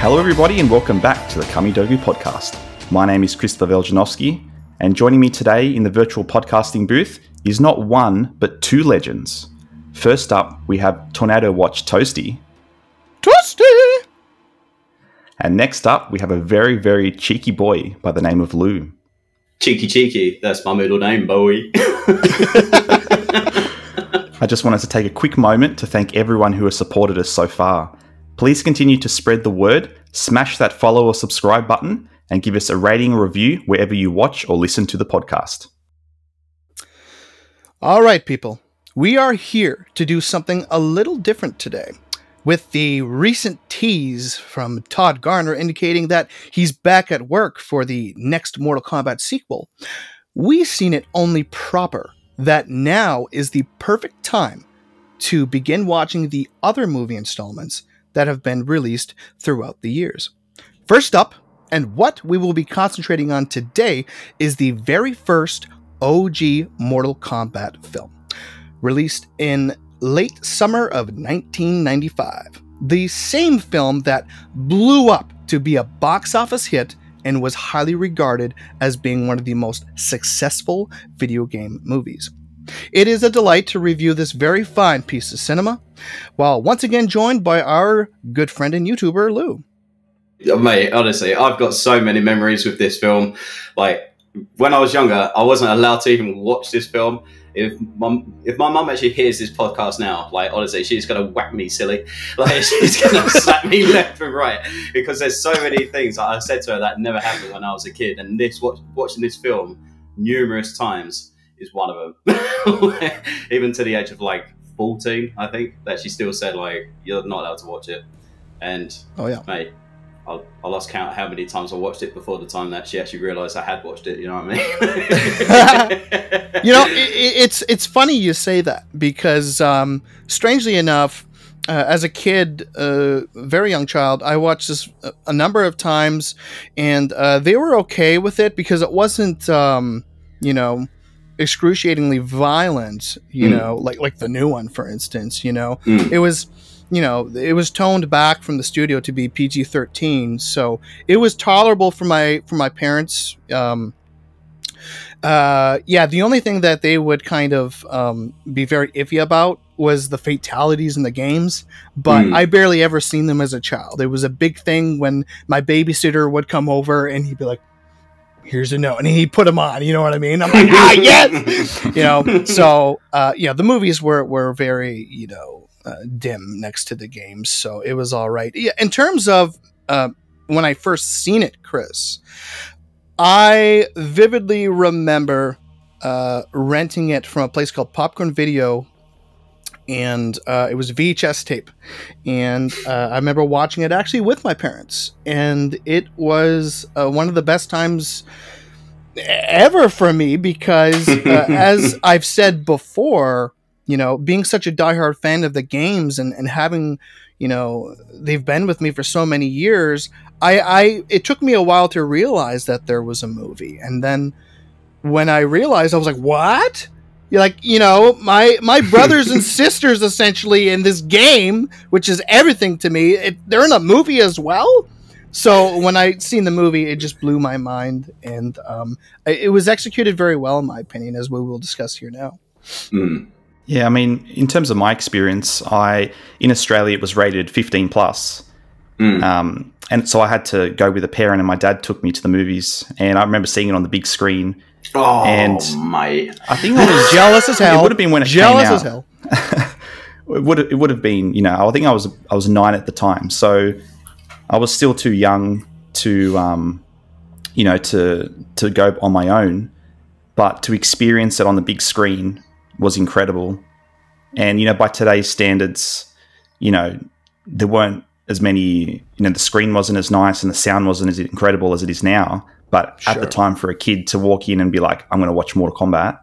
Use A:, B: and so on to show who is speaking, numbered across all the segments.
A: Hello, everybody, and welcome back to the Kamidogu podcast. My name is Christopher Veljanovsky, and joining me today in the virtual podcasting booth is not one, but two legends. First up, we have Tornado Watch Toasty.
B: Toasty!
A: And next up, we have a very, very cheeky boy by the name of Lou.
C: Cheeky Cheeky, that's my middle name, Bowie.
A: I just wanted to take a quick moment to thank everyone who has supported us so far. Please continue to spread the word, smash that follow or subscribe button, and give us a rating or review wherever you watch or listen to the podcast.
B: All right, people. We are here to do something a little different today. With the recent tease from Todd Garner indicating that he's back at work for the next Mortal Kombat sequel, we've seen it only proper that now is the perfect time to begin watching the other movie installments that have been released throughout the years. First up, and what we will be concentrating on today, is the very first OG Mortal Kombat film, released in late summer of 1995. The same film that blew up to be a box office hit and was highly regarded as being one of the most successful video game movies. It is a delight to review this very fine piece of cinema, while once again joined by our good friend and YouTuber, Lou.
C: Mate, honestly, I've got so many memories with this film. Like, when I was younger, I wasn't allowed to even watch this film. If my if my mum actually hears this podcast now, like honestly, she's gonna whack me silly. Like she's gonna slap me left and right because there's so many things that I said to her that never happened when I was a kid. And this watch, watching this film numerous times is one of them. Even to the age of like 14, I think that she still said like you're not allowed to watch it. And
B: Oh yeah.
C: mate, I, I lost count how many times I watched it before the time that she actually realised I had watched it. You know what I mean?
B: you know, it, it's it's funny you say that because um, strangely enough, uh, as a kid, a uh, very young child, I watched this a number of times, and uh, they were okay with it because it wasn't, um, you know, excruciatingly violent. You
C: Mm.
B: know, like like the new one, for instance. You know,
C: Mm.
B: it was. You know, it was toned back from the studio to be PG thirteen, so it was tolerable for my for my parents. Um, uh, yeah, the only thing that they would kind of um, be very iffy about was the fatalities in the games, but
C: Hmm.
B: I barely ever seen them as a child. It was a big thing when my babysitter would come over and he'd be like, "Here's a note," and he'd put them on. You know what I mean? I'm like, ah, yes, you know. So, uh, yeah, the movies were were very you know uh, dim next to the games, so it was all right. Yeah, in terms of uh, when I first seen it, Chris. I vividly remember uh, renting it from a place called Popcorn Video, and uh, it was VHS tape. And uh, I remember watching it actually with my parents, and it was uh, one of the best times ever for me because, uh, as I've said before, you know, being such a diehard fan of the games and, and having, you know, they've been with me for so many years. I, I it took me a while to realize that there was a movie and then when i realized i was like what You're like you know my my brothers and sisters essentially in this game which is everything to me it, they're in a movie as well so when i seen the movie it just blew my mind and um, it, it was executed very well in my opinion as we will discuss here now
C: Mm.
A: Yeah, I mean, in terms of my experience, I in Australia it was rated 15 plus,
C: Mm.
A: um, and so I had to go with a parent, and my dad took me to the movies, and I remember seeing it on the big screen.
C: Oh,
A: And-
C: mate.
A: I think I was
B: jealous as hell
A: It would have been when it
B: jealous
A: came out.
B: as hell
A: it would it would have been you know I think I was I was nine at the time, so I was still too young to um, you know to to go on my own, but to experience it on the big screen was incredible. And you know by today's standards, you know there weren't as many you know the screen wasn't as nice and the sound wasn't as incredible as it is now. But at the time, for a kid to walk in and be like, "I'm going to watch Mortal Kombat,"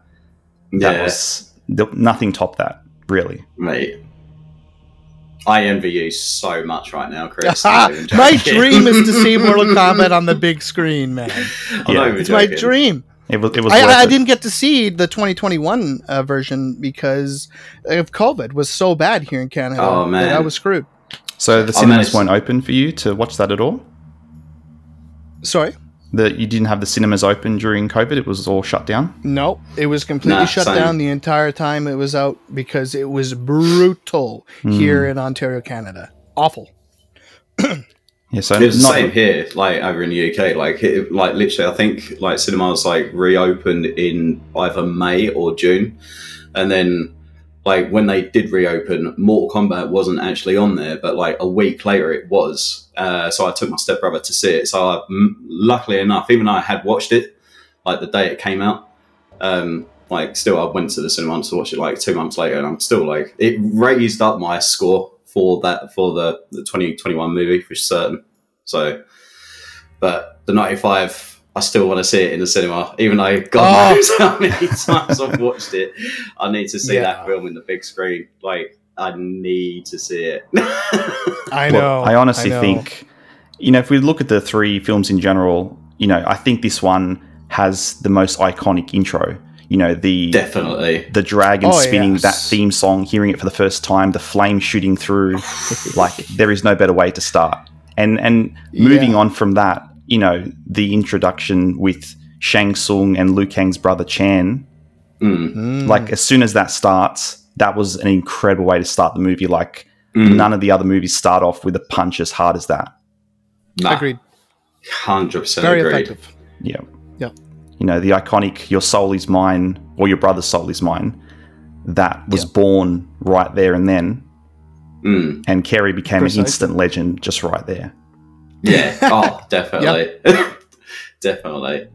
A: that
C: Yeah,
A: was th- nothing topped that really.
C: mate. I envy you so much right now, Chris. I'm not even
B: my dream is to see Mortal Kombat on the big screen, man.
A: Yeah.
C: not even
B: It's my dream.
A: It was. It was.
B: I, I
A: it.
B: didn't get to see the 2021 uh, version because of COVID was so bad here in Canada.
C: Oh, man.
B: I was screwed.
A: So the cinemas
C: managed-
A: weren't open for you to watch that at all.
B: Sorry.
A: That you didn't have the cinemas open during COVID. It was all shut down.
B: No, it was completely
C: Nah,
B: shut
C: same.
B: down the entire time it was out because it was brutal here
C: Hmm.
B: in Ontario, Canada. Awful.
A: Yeah, so
C: It was the
A: not-
C: same here, like over in the UK. Like, it, like literally, I think like cinemas like reopened in either May or June, and then like when they did reopen, Mortal Kombat wasn't actually on there, but like a week later it was. Uh, so I took my stepbrother to see it. So I, m- luckily enough, even though I had watched it like the day it came out, um, like still I went to the cinema to watch it like two months later, and I'm still like it raised up my score for that for the, the 2021 movie for certain. So, but the 95, I still want to see it in the cinema, even though God
B: Oh.
C: knows how many times I've watched it. I need to see
B: Yeah.
C: that film in the big screen. Like, I need to see it.
B: I
A: Well,
B: know.
A: I honestly
B: know.
A: think, you know, if we look at the three films in general, you know, I think this one has the most iconic intro. You know, the
C: Definitely.
A: the dragon
B: Oh,
A: spinning
B: yes.
A: that theme song, hearing it for the first time, the flame shooting through, like there is no better way to start. And and moving
B: Yeah.
A: on from that, you know, the introduction with Shang Tsung and Liu Kang's brother Chan,
C: Mm.
A: Like as soon as that starts, that was an incredible way to start the movie. Like
C: Mm.
A: none of the other movies start off with a punch as hard as that.
C: Nah,
B: agreed.
C: 100%
B: Very
C: agreed.
B: effective.
A: Yeah.
B: Yeah.
A: You know, the iconic your soul is mine or your brother's soul is mine. That was
B: Yeah.
A: born right there and then.
C: Mm.
A: And Cary became
B: Precisely.
A: an instant legend just right there.
C: Yeah. Oh, definitely. definitely.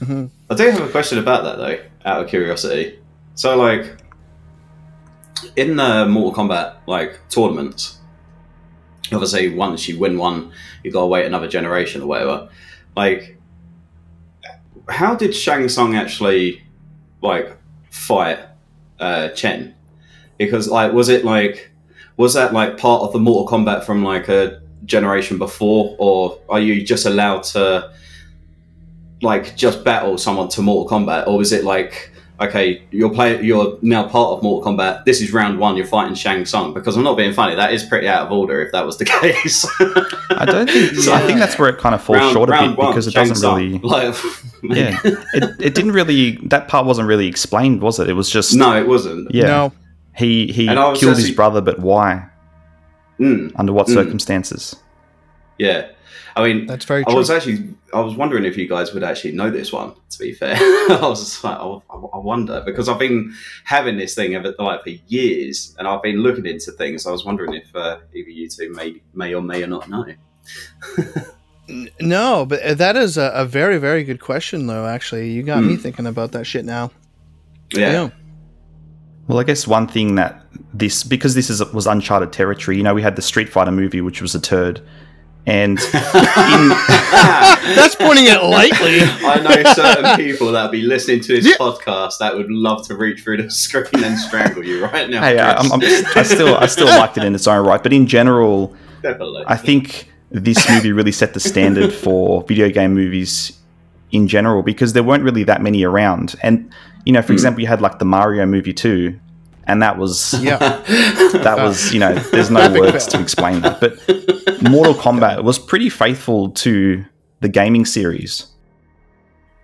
B: Mhm.
C: I do have a question about that though, out of curiosity. So, like, in the Mortal Kombat like tournaments, obviously once you win one, you gotta wait another generation or whatever. Like, how did Shang Tsung actually like fight uh, Chen? Because like, was it like, was that like part of the Mortal Kombat from like a generation before, or are you just allowed to? like just battle someone to Mortal Kombat, or was it like okay, you're play you're now part of Mortal Kombat. This is round one. You're fighting Shang Tsung because I'm not being funny. That is pretty out of order if that was the case.
A: I don't think so. I think that's where it kind of falls
C: Round-
A: short a
C: round
A: bit
C: one,
A: because it
C: Shang
A: doesn't
C: Tsung.
A: really.
C: like.
A: Yeah, it, it didn't really. That part wasn't really explained, was it? It was just
C: no, it wasn't.
A: yeah.
B: No.
A: He he
C: And I was
A: killed his brother, but why?
C: Mm,
A: Under what
C: Mm.
A: circumstances?
C: yeah, I mean,
B: That's very
C: I was actually I was wondering if you guys would actually know this one. To be fair, I was just like, I, I wonder because I've been having this thing ever like for years, and I've been looking into things. I was wondering if uh, either you two may may or may or not know.
B: No, but uh, that is a, a very, very good question, though. Actually, you got me
C: Hmm.
B: thinking about that shit now.
C: Yeah,
A: Well, I guess one thing that this because this is was uncharted territory. You know, we had the Street Fighter movie, which was a turd, and
B: That's pointing it lightly.
C: I know certain people that'll be listening to this
B: Yeah.
C: podcast that would love to reach through the screen and strangle you right now.
A: hey, I, I'm, I'm, I still I still liked it in its own right. But in general,
C: definitely.
A: I think this movie really set the standard for video game movies in general because there weren't really that many around. And you know, for
C: Mm.
A: example, you had like the Mario movie too, and that was
B: Yeah.
A: that was you know, there's no words to explain that. But Mortal Kombat was pretty faithful to the gaming series.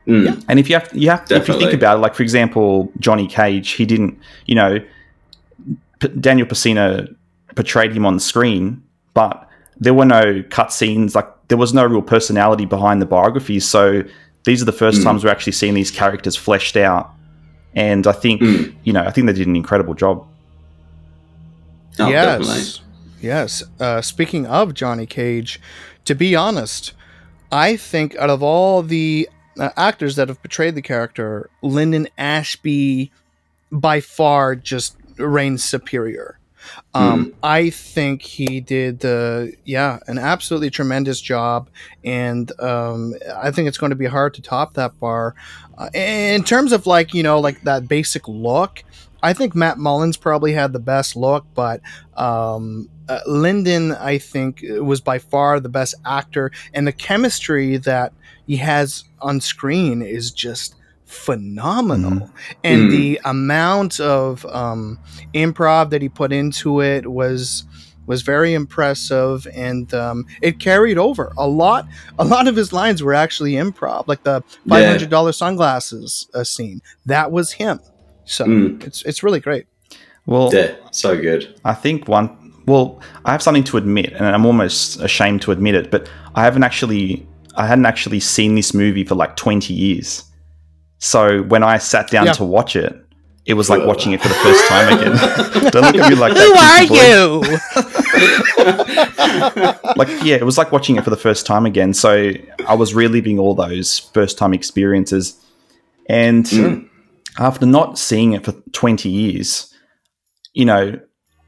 C: Mm.
A: And if you have, you have, if you think about it, like for example, Johnny Cage, he didn't, you know, P- Daniel Pesina portrayed him on the screen, but there were no cutscenes. Like there was no real personality behind the biographies. So these are the first
C: Mm.
A: times we're actually seeing these characters fleshed out. And I think,
C: Mm.
A: you know, I think they did an incredible job.
C: Oh,
B: yes.
C: definitely.
B: Yes. Uh, speaking of Johnny Cage, to be honest, I think out of all the uh, actors that have portrayed the character, Linden Ashby by far just reigns superior. Um, I think he did the yeah an absolutely tremendous job, and um, I think it's going to be hard to top that bar. Uh, in terms of like you know like that basic look, I think Matt Mullins probably had the best look, but um, uh, Linden, I think, was by far the best actor, and the chemistry that he has on screen is just phenomenal. And
C: Mm.
B: the amount of um, improv that he put into it was was very impressive, and um, it carried over a lot. A lot of his lines were actually improv, like the five hundred dollar sunglasses uh, scene. That was him. So
C: Mm.
B: it's it's really great.
A: Well,
C: Yeah, so good.
A: I think one. Well, I have something to admit, and I'm almost ashamed to admit it, but I haven't actually. I hadn't actually seen this movie for like 20 years. So when I sat down
B: Yeah.
A: to watch it, it was like watching it for the first time again. Don't look at me like that.
B: Who are you?
A: like yeah, it was like watching it for the first time again. So I was reliving all those first time experiences, and
C: Mm.
A: after not seeing it for twenty years, you know,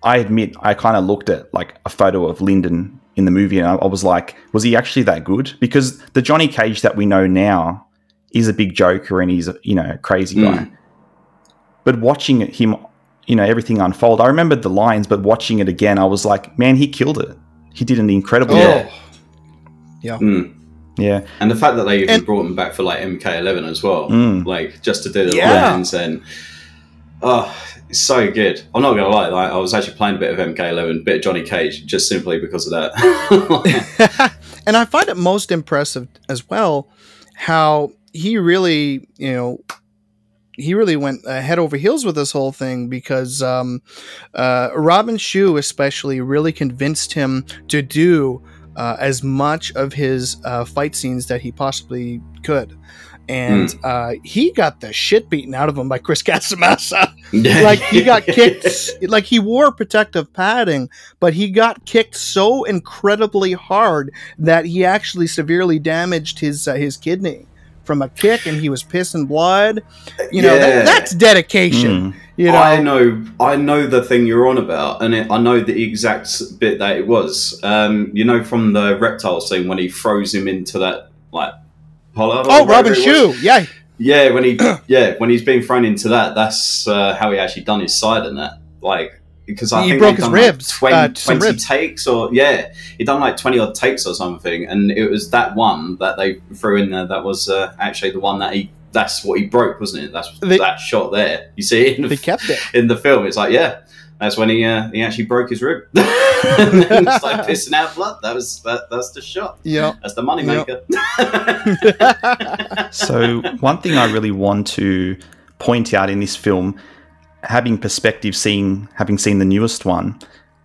A: I admit I kind of looked at like a photo of Linden in the movie, and I, I was like, was he actually that good? Because the Johnny Cage that we know now is a big joker, and he's a, you know a crazy
C: Mm.
A: guy. But watching him, you know, everything unfold, I remembered the lines, but watching it again, I was like, man, he killed it. He did an incredible
B: Oh.
A: job.
C: Mm.
A: Yeah.
C: And the fact that they even
B: And-
C: brought him back for like MK11 as well,
A: Mm.
C: like just to do the
B: Yeah.
C: lines and oh, it's so good. I'm not gonna lie, like, I was actually playing a bit of MK11, a bit of Johnny Cage, just simply because of that.
B: and I find it most impressive as well how he really, you know, he really went uh, head over heels with this whole thing because um, uh, Robin Shou, especially, really convinced him to do uh, as much of his uh, fight scenes that he possibly could. And uh, he got the shit beaten out of him by Chris Casamassa like he got kicked like he wore protective padding but he got kicked so incredibly hard that he actually severely damaged his uh, his kidney from a kick and he was pissing blood you know
C: Yeah.
B: that, that's dedication
A: Mm.
B: you know
C: I know, I know the thing you're on about, and it, I know the exact bit that it was. Um, you know, from the reptile scene when he throws him into that like or
B: oh robin. Shou, yeah
C: Yeah, when he yeah when he's being thrown into that, that's uh, how he actually done his side in that. Like because I
B: He
C: think
B: broke
C: they'd
B: his ribs,
C: like 20,
B: uh, some
C: 20
B: ribs.
C: takes or yeah, he done like twenty odd takes or something, and it was that one that they threw in there that was uh, actually the one that he. That's what he broke, wasn't it? That's
B: They-
C: that shot there. You see it in
B: they
C: the,
B: kept it
C: in the film. It's like yeah, that's when he uh, he actually broke his rib and then it's like pissing out blood. That was that. That's the shot.
B: Yeah,
C: That's the moneymaker.
A: So, one thing I really want to point out in this film, having perspective, seeing having seen the newest one,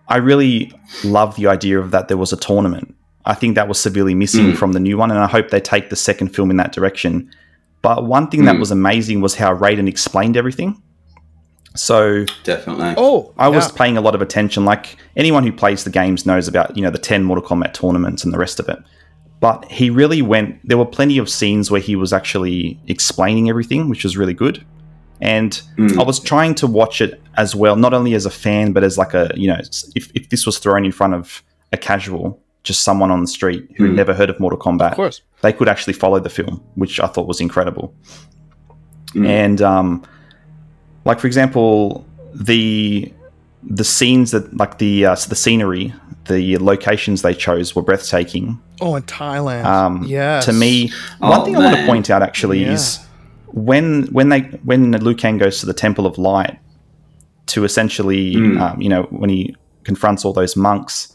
A: I really love the idea of that there was a tournament. I think that was severely missing
C: Mm.
A: from the new one, and I hope they take the second film in that direction. But one thing that
C: Mm.
A: was amazing was how Raiden explained everything. So
C: Definitely.
B: oh
A: I was
B: yeah.
A: paying a lot of attention. Like anyone who plays the games knows about, you know, the 10 Mortal Kombat tournaments and the rest of it. But he really went, there were plenty of scenes where he was actually explaining everything, which was really good. And
C: Mm.
A: I was trying to watch it as well, not only as a fan, but as like a, you know, if, if this was thrown in front of a casual, just someone on the street who had
C: Mm.
A: never heard of Mortal Kombat,
B: of course
A: they could actually follow the film, which I thought was incredible.
C: Mm.
A: And um, like for example, the the scenes that like the uh, the scenery, the locations they chose were breathtaking.
B: oh in thailand
A: Um,
B: yes
A: To me, one
C: Oh,
A: thing I want to point out actually
B: Yeah.
A: is when when they when Liu Kang goes to the Temple of Light to essentially,
C: Mm.
A: um, you know, when he confronts all those monks.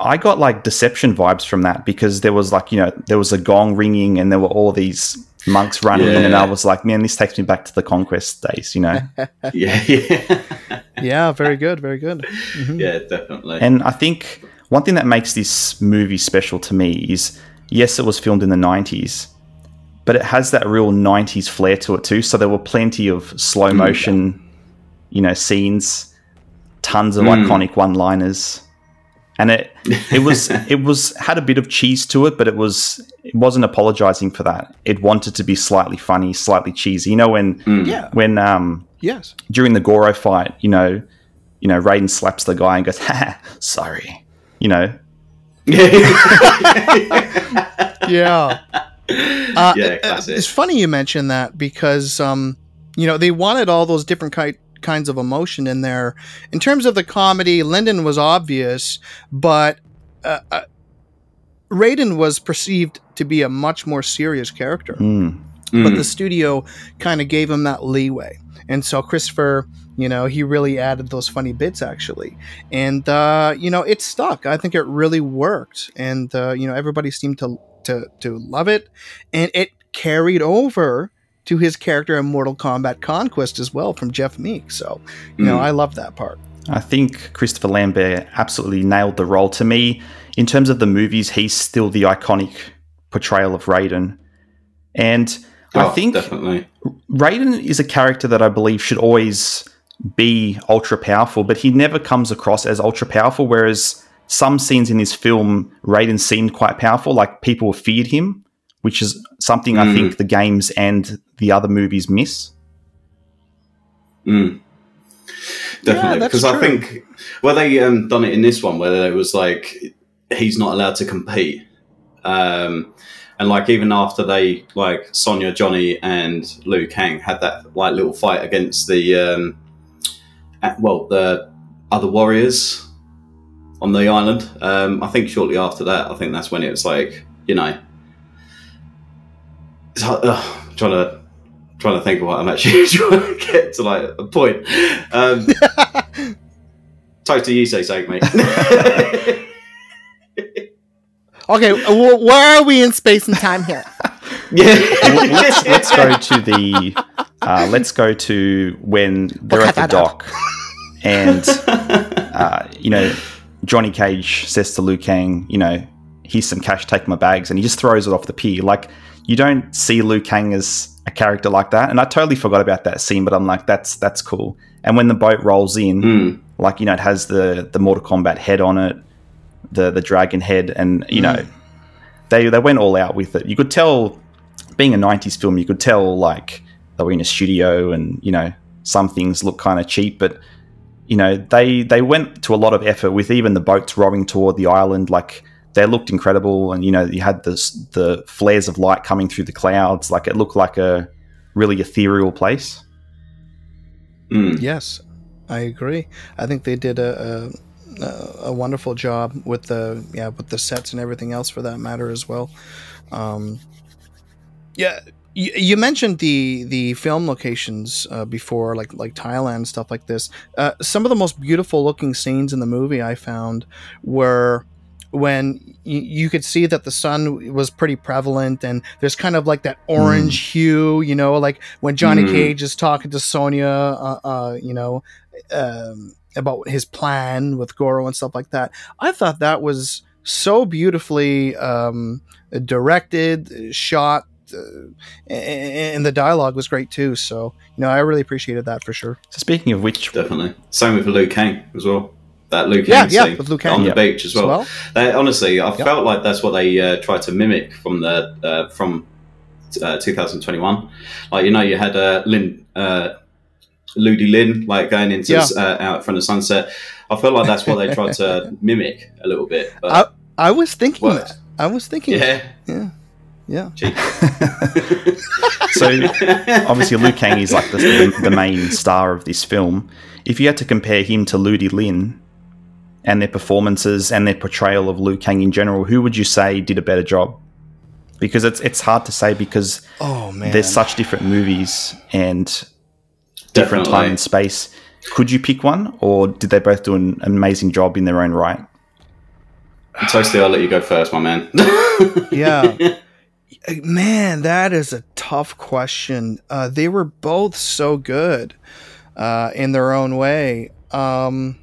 A: I got like deception vibes from that because there was like, you know, there was a gong ringing and there were all these monks running in, and I was like, man, this takes me back to the conquest days, you know?
C: yeah, yeah,
B: yeah very good very good Mhm.
C: yeah, definitely.
A: And I think one thing that makes this movie special to me is yes, it was filmed in the 90s, but it has that real 90s flair to it too. So there were plenty of slow motion, you know, scenes, tons of
C: Mm.
A: iconic one liners. And it it was it was had a bit of cheese to it, but it was it wasn't apologizing for that. It wanted to be slightly funny, slightly cheesy. You know when
C: Mm.
B: yeah
A: when um
B: yes
A: during the Goro fight, you know, you know, Raiden slaps the guy and goes, "Ha, sorry," you know.
B: yeah Uh,
C: yeah,
B: uh,
C: classic.
B: It's funny you mention that because, um, you know, they wanted all those different ki- kinds of emotion in there. In terms of the comedy, Linden was obvious, but uh, uh, Raiden was perceived to be a much more serious character.
A: Mm.
B: but the studio kind of gave him that leeway. And so Christopher, you know, he really added those funny bits actually, and uh, you know, it stuck. I think it really worked, and uh, you know, everybody seemed to to to love it, and it carried over to his character in Mortal Kombat Conquest as well from Jeff Meek. So, you know,
C: Mm.
B: I love that part.
A: I think Christopher Lambert absolutely nailed the role. To me, in terms of the movies, he's still the iconic portrayal of Raiden. And I
C: Oh,
A: think
C: definitely.
A: Raiden is a character that I believe should always be ultra powerful, but he never comes across as ultra powerful. Whereas some scenes in this film, Raiden seemed quite powerful, like people feared him, which is something I
C: Mm.
A: think the games and the other movies miss.
C: Mm. Definitely,
B: that's
C: because I think well they um, done it in this one where it was like he's not allowed to compete, um, and like even after they like Sonya, Johnny, and Liu Kang had that like little fight against the um, uh, well the other warriors on the island. Um, I think shortly after that, I think that's when it was like you know, it's, hard- ugh, trying to trying to think of what I'm actually trying to get to like a point. Um, Toto, you say something, mate.
B: Okay, wh- where are we in space and time here?
C: yeah.
A: Let's, let's go to the uh, let's go to when they're
B: We'll
A: at the
B: cut that
A: dock and uh, you know Johnny Cage says to Liu Kang, you know, here's some cash, take my bags, and he just throws it off the pier. Like you don't see Liu Kang as a character like that, and I totally forgot about that scene, but I'm like, that's that's cool. And when the boat rolls in,
C: Mm.
A: like you know, it has the the Mortal Kombat head on it, the the dragon head, and you know, they they went all out with it. You could tell, being a '90s film, you could tell like they were in a studio, and you know, some things look kind of cheap, but you know, they they went to a lot of effort with even the boats rowing toward the island, like. They looked incredible, and you know you had this, the flares of light coming through the clouds. Like it looked like a really ethereal place.
C: Mm.
B: Yes, I agree. I think they did a, a a wonderful job with the yeah with the sets and everything else for that matter as well. Um, yeah, you, you mentioned the the film locations uh, before, like like Thailand stuff like this. Uh, some of the most beautiful looking scenes in the movie I found were when you, you could see that the sun was pretty prevalent and there's kind of like that orange hue you know like when johnny
C: Mm.
B: cage is talking to sonya uh, uh, you know um, about his plan with goro and stuff like that i thought that was so beautifully um, directed shot uh, and and the dialogue was great too so you know i really appreciated that for sure
A: So speaking of which,
C: Definitely. Same with Liu Kang as well. That Luke
B: Yeah,
C: Kang
B: yeah, with Liu Kang.
C: on
A: Yeah.
C: the beach as
B: as
C: well.
B: well
C: They, honestly, I
B: Yep.
C: felt like that's what they uh, tried to mimic from the uh, from uh, 2021. Like you know, you had uh, Lin, uh, Ludi Lin, like going into
B: Yeah.
C: uh, out from the sunset. I feel like that's what they tried to mimic a little bit. But
B: I- i was thinking
C: What?
B: that i was thinking
C: yeah,
B: yeah yeah
A: so obviously Liu Kang is like the, the, the main star of this film. If you had to compare him to Ludi Lin and their performances and their portrayal of Liu Kang in general, who would you say did a better job? Because it's it's hard to say because
B: oh man
A: there's such different movies and different time and space. Could you pick one, or did they both do an amazing job in their own right?
C: Toasty, I'll let you go first, my man.
B: Yeah. Man, that is a tough question. Uh, they were both so good uh, in their own way. Um,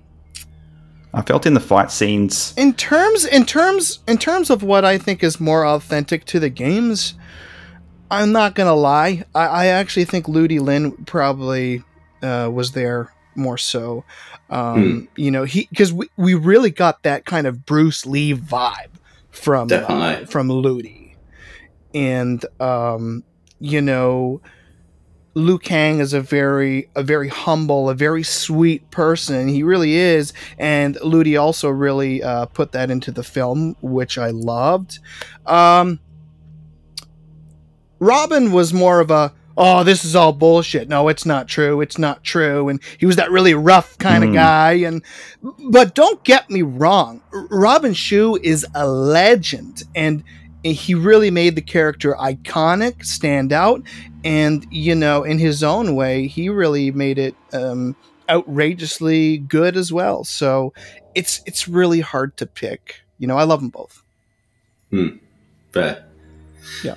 A: I felt in the fight scenes.
B: in terms, in terms, in terms of what I think is more authentic to the games, I'm not gonna lie. I, I actually think Ludi Lin probably uh, was there more so. Um, You know, he because we, we really got that kind of Bruce Lee vibe from uh, from Ludi, and um, you know, Liu Kang is a very a very humble, a very sweet person. He really is, and Ludi also really uh, put that into the film, which I loved. Um, Robin was more of a oh this is all bullshit. No it's not true. It's not true. And he was that really rough kind of
A: Mm.
B: guy. And but don't get me wrong. Robin Shou is a legend. And he really made the character iconic, stand out, and you know, in his own way, he really made it um, outrageously good as well. So it's it's really hard to pick. You know, I love them both.
C: Hmm. Fair.
B: Yeah.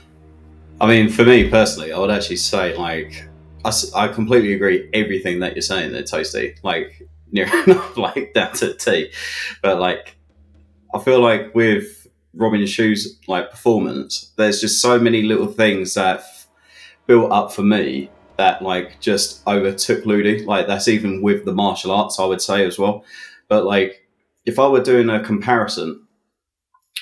C: I mean, for me personally, I would actually say like I, I completely agree everything that you're saying there, Toasty. Like near enough, like down to T. But like, I feel like with Robin Shou's like performance, there's just so many little things that built up for me that like just overtook Ludi. Like that's even with the martial arts, I would say as well. But like, if I were doing a comparison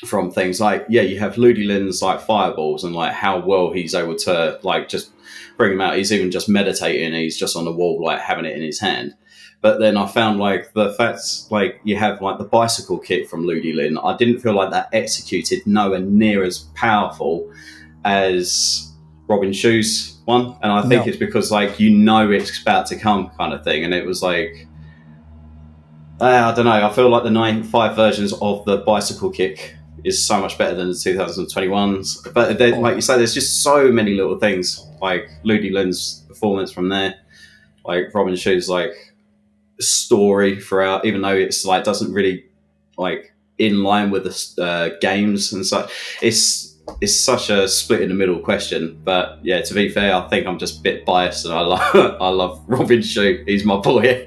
C: from things like yeah you have Ludi Lin's like fireballs and like how well he's able to like just bring him out he's even just meditating he's just on the wall like having it in his hand but then I found like the facts like you have like the bicycle kick from Ludi Lin I didn't feel like that executed nowhere near as powerful as Robin Shou's one and I think
B: No.
C: it's because like you know it's about to come kind of thing and it was like uh, I don't know. I feel like the 95 versions of the bicycle kick is so much better than the 2021s. But then, like you say, there's just so many little things like Ludi Lin's performance from there, like Robin Shou's like story throughout, even though it's like doesn't really like in line with the uh, games and such. It's it's such a split in the middle question. But yeah, to be fair, I think I'm just a bit biased, and I love I love Robin Shou. He's my boy.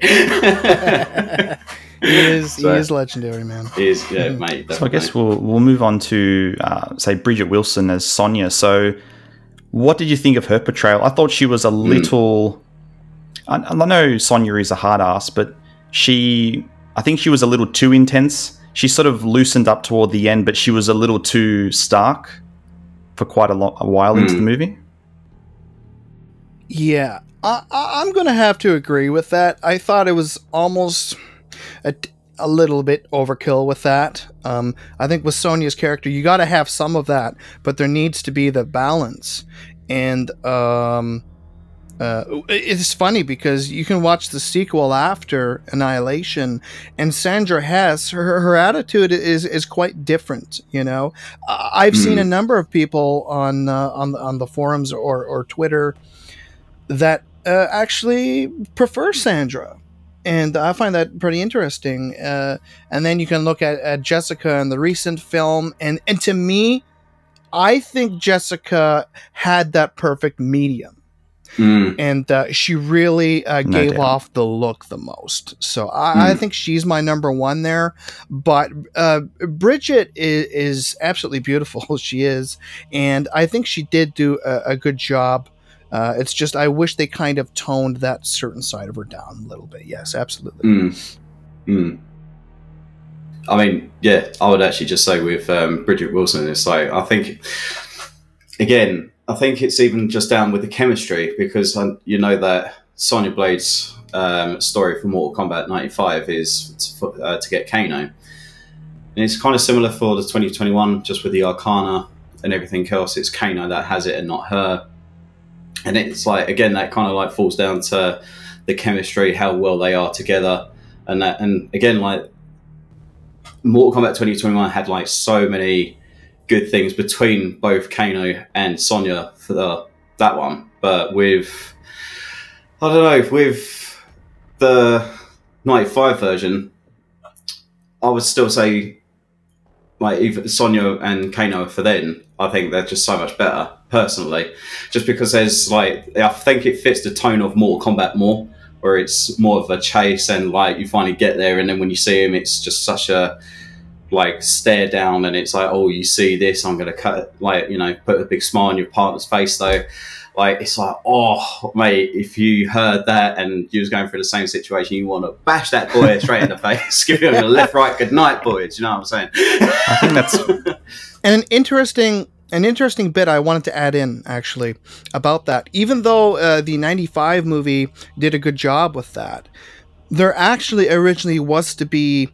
B: he is
C: So-
B: he is legendary, man.
C: He is, yeah, mate.
A: So I guess we'll we'll move on to uh, say Bridgette Wilson as Sonya. So, what did you think of her portrayal? I thought she was a little. I, I know Sonya is a hard ass, but she, I think she was a little too intense. She sort of loosened up toward the end, but she was a little too stark for quite a, lo- a while into
C: Hmm.
A: the movie.
B: Yeah, I, I, I'm going to have to agree with that. I thought it was almost a, a little bit overkill with that. Um, I think with Sonya's character, you got to have some of that, but there needs to be the balance. And um, uh, it's funny because you can watch the sequel after Annihilation, and Sandra Hess, her, her attitude is is quite different. You know, I've seen a number of people on uh, on the, on the forums or or Twitter that uh, actually prefer Sandra. And I find that pretty interesting. Uh, and then you can look at, at Jessica in the recent film. And, and to me, I think Jessica had that perfect medium.
C: Mm,
B: And uh, she really uh,
A: No
B: gave
A: doubt.
B: off the look the most. So I, I
C: Hmm.
B: think she's my number one there. But uh, Bridgette is, is absolutely beautiful. She is. And I think she did do a, a good job. Uh, it's just I wish they kind of toned that certain side of her down a little bit. Yes, absolutely.
C: mm, mm. I mean, yeah, I would actually just say with um, Bridgette Wilson, it's like I think again, I think it's even just down with the chemistry because you know that Sonya Blade's um, story for Mortal Kombat '95 is to, uh, to get Kano, and it's kind of similar for the 2021, just with the Arcana and everything else. It's Kano that has it and not her, and it's like again that kind of like falls down to the chemistry, how well they are together, and that and again like Mortal Kombat 2021 had like so many good things between both Kano and Sonya for the that one, but with I don't know with the 95 version, I would still say like even Sonya and Kano for then. I think they're just so much better personally, just because there's like I think it fits the tone of Mortal Kombat more, where it's more of a chase and like you finally get there, and then when you see him, it's just such a like stare down and it's like oh you see this? I'm gonna cut like you know put a big smile on your partner's face though. Like it's like oh mate if you heard that and you was going through the same situation you want to bash that boy straight in the face give him a left right good night boy do you know what i'm saying?
A: I think that's
B: And an interesting an interesting bit I wanted to add in actually about that. Even though uh, the 95 movie did a good job with that, there actually originally was to be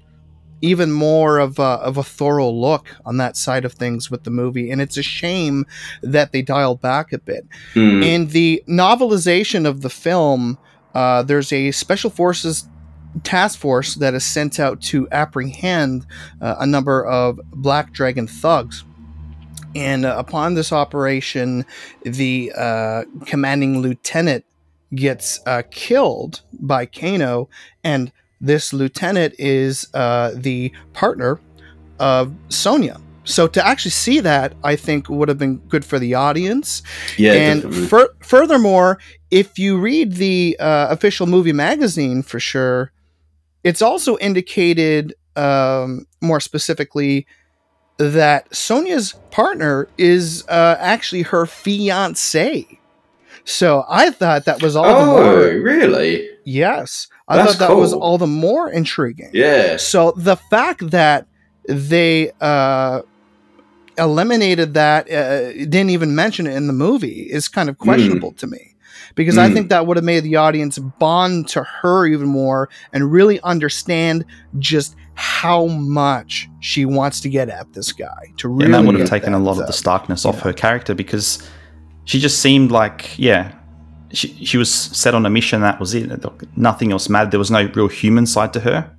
B: even more of a, of a thorough look on that side of things with the movie and it's a shame that they dialed back a bit
C: Hmm.
B: in the novelization of the film, uh, there's a special forces task force that is sent out to apprehend uh, a number of Black Dragon thugs. And uh, upon this operation, the uh, commanding lieutenant gets uh, killed by Kano, and this lieutenant is uh, the partner of Sonya. So to actually see that, I think would have been good for the audience.
C: Yeah,
B: and fur- furthermore, if you read the uh, official movie magazine, for sure, it's also indicated um, more specifically that Sonya's partner is uh, actually her fiance. So I thought that was all the
C: oh,
B: more.
C: really?
B: Yes, I
C: That's
B: thought that was all the more intriguing.
C: Yeah.
B: So the fact that they uh, eliminated that, uh, didn't even mention it in the movie, is kind of questionable to me. Because I
C: Mm.
B: think that would have made the audience bond to her even more and really understand just how much she wants to get at this guy. To really
A: and that would have taken a lot of the starkness off
B: yeah.
A: her character because she just seemed like yeah she, she was set on a mission that was it nothing else mattered there was no real human side to her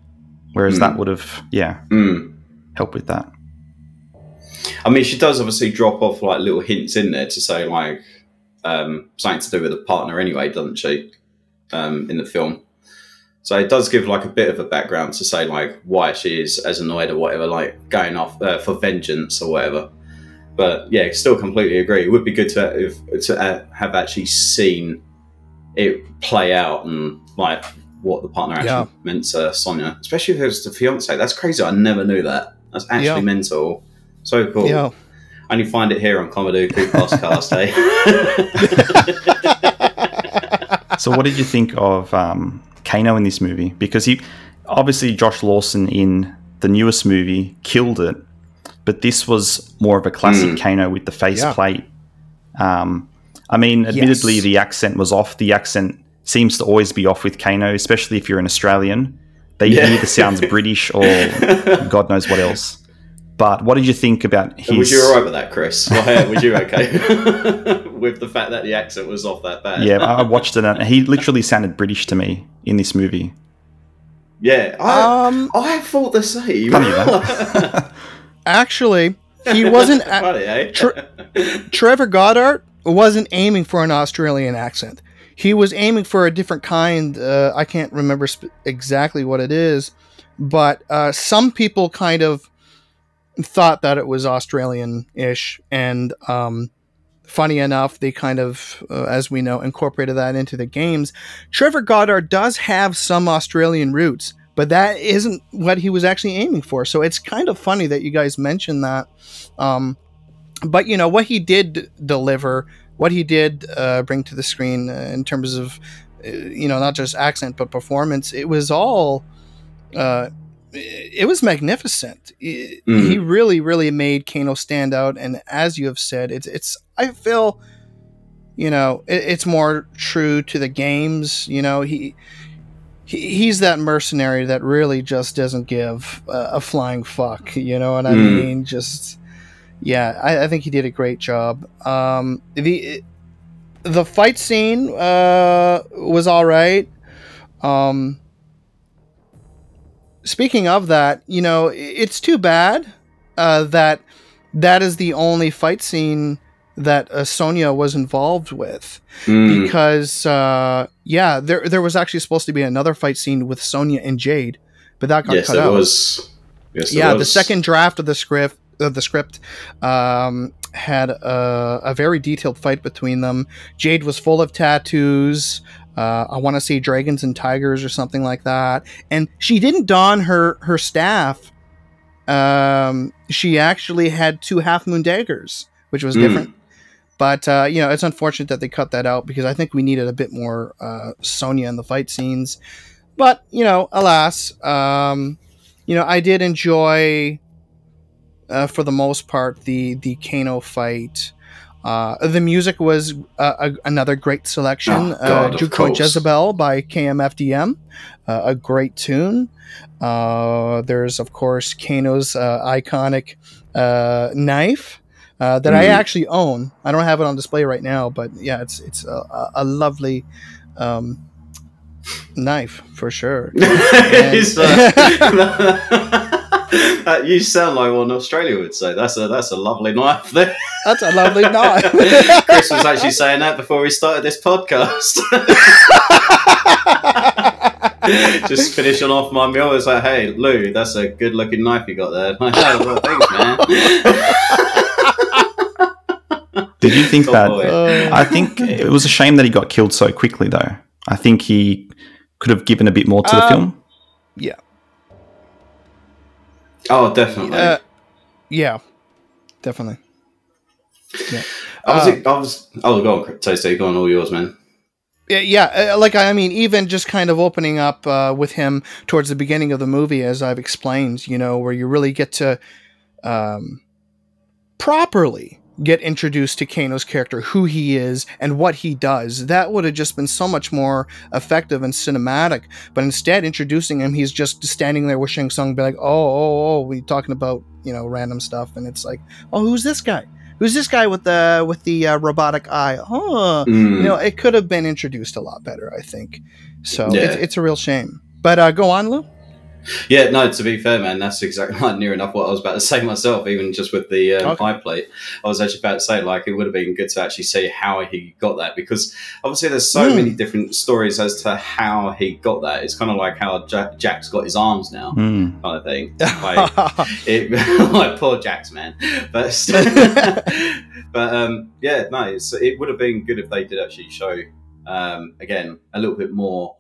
A: whereas
C: Mm.
A: that would have yeah
C: Mm.
A: helped with that
C: I mean, she does obviously drop off like little hints in there to say like um, something to do with a partner anyway, doesn't she? Um, in the film, so it does give like a bit of a background to say like why she is as annoyed or whatever, like going off uh, for vengeance or whatever. But yeah, still completely agree. It would be good to if, to uh, have actually seen it play out and like what the partner actually
B: Yeah.
C: meant to Sonya, especially if it was the fiance. That's crazy. I never knew that. That's actually
B: Yeah.
C: mental. So cool.
B: Yeah.
C: And you find it here on Kamidogu Podcast, eh?
A: so what did you think of um, Kano in this movie because he obviously Josh Lawson in the newest movie killed it but this was more of a classic
C: Mm.
A: Kano with the
B: Yeah.
A: faceplate um, I mean admittedly
B: Yes.
A: the accent was off the accent seems to always be off with Kano especially if you're an Australian they
C: Yeah.
A: either sounds British or God knows what else but what did you think about his
C: was you alright with that, Chris? Like, was you okay with the fact that the accent was off that bad?
A: yeah I watched it and he literally sounded British to me in this movie
C: yeah. I,
B: Um,
C: I thought the same.
B: Actually, he wasn't.
C: Funny, eh?
B: Tr- Trevor Goddard wasn't aiming for an Australian accent. He was aiming for a different kind. Uh, I can't remember sp- exactly what it is, but uh, some people kind of thought that it was Australian-ish, and um, funny enough, they kind of, uh, as we know, incorporated that into the games. Trevor Goddard does have some Australian roots, but that isn't what he was actually aiming for. So it's kind of funny that you guys mentioned that. Um, but you know what he did deliver, what he did uh, bring to the screen uh, in terms of, uh, you know, not just accent but performance. It was all. Uh, it was magnificent. He
C: Mhm.
B: he really, really made Kano stand out, and as you have said, it's it's. I feel, you know, it, it's more true to the games. You know, he, he he's that mercenary that really just doesn't give a, a flying fuck. You know what I
C: Mm.
B: mean? Just yeah, I, I think he did a great job. Um, the the fight scene uh, was all right. Um, speaking of that, you know, it's too bad uh, that that is the only fight scene that uh, Sonya was involved with
C: Mm.
B: because uh, yeah, there there was actually supposed to be another fight scene with Sonya and Jade, but that got
C: Yes,
B: cut out.
C: was. Yes, it
B: yeah, the second draft of the script of the script um, had a, a very detailed fight between them. Jade was full of tattoos. Uh, I want to say dragons and tigers or something like that. And she didn't don her her staff. Um, she actually had two half moon daggers, which was
C: Mm.
B: different. But uh, you know, it's unfortunate that they cut that out because I think we needed a bit more uh, Sonya in the fight scenes. But you know, alas, um, you know, I did enjoy, uh, for the most part, the the Kano fight. Uh, the music was uh, a, another great selection.
C: Oh, God,
B: uh, Juko. Jezebel by KMFDM, uh, a great tune. Uh, there's of course Kano's uh, iconic uh, knife uh, that I
C: Mhm.
B: actually own. I don't have it on display right now, but yeah, it's it's a, a- lovely um, knife for sure.
C: Uh, you sound like what Australia would say. That's a that's a lovely knife there.
B: That's a lovely knife.
C: Chris was actually saying that before we started this podcast. Just finishing off my meal, it's like, "Hey, Lou, that's a good-looking knife you got there." Like, oh, well, thanks, man.
A: Did you think
C: Oh,
A: that?
B: Uh,
A: I think it was a shame that he got killed so quickly, though. I think he could have given a bit more to the
B: Um,
A: film.
B: yeah.
C: Oh, definitely.
B: Uh, yeah. Definitely. Yeah.
C: I was,
B: uh,
C: I was. Oh, go on, Toasty. Go on, all yours, man.
B: Yeah, yeah, uh, like I mean, even just kind of opening up uh, with him towards the beginning of the movie, as I've explained, you know, where you really get to um, properly get introduced to Kano's character, who he is, and what he does. That would have just been so much more effective and cinematic. But instead, introducing him, he's just standing there with Shang Tsung, be like, "Oh, oh, oh," we talking about you know random stuff, and it's like, "Oh, who's this guy? Who's this guy with the with the uh, robotic eye? Oh,
C: Mm.
B: you know, it could have been introduced a lot better, I think. So
C: Yeah.
B: it's, it's a real shame. But uh, go on, Lou.
C: Yeah, no. To be fair, man, that's exactly like, near enough what I was about to say myself. Even just with the um,
B: Okay.
C: eye plate, I was actually about to say like it would have been good to actually see how he got that because obviously there's so
B: Mm.
C: many different stories as to how he got that. It's kind of like how Jack, Jack's got his arms now,
A: Mm.
C: kind of thing. Like, it, like poor Jack's, man. But but um, yeah, no, it's, it would have been good if they did actually show um, again a little bit more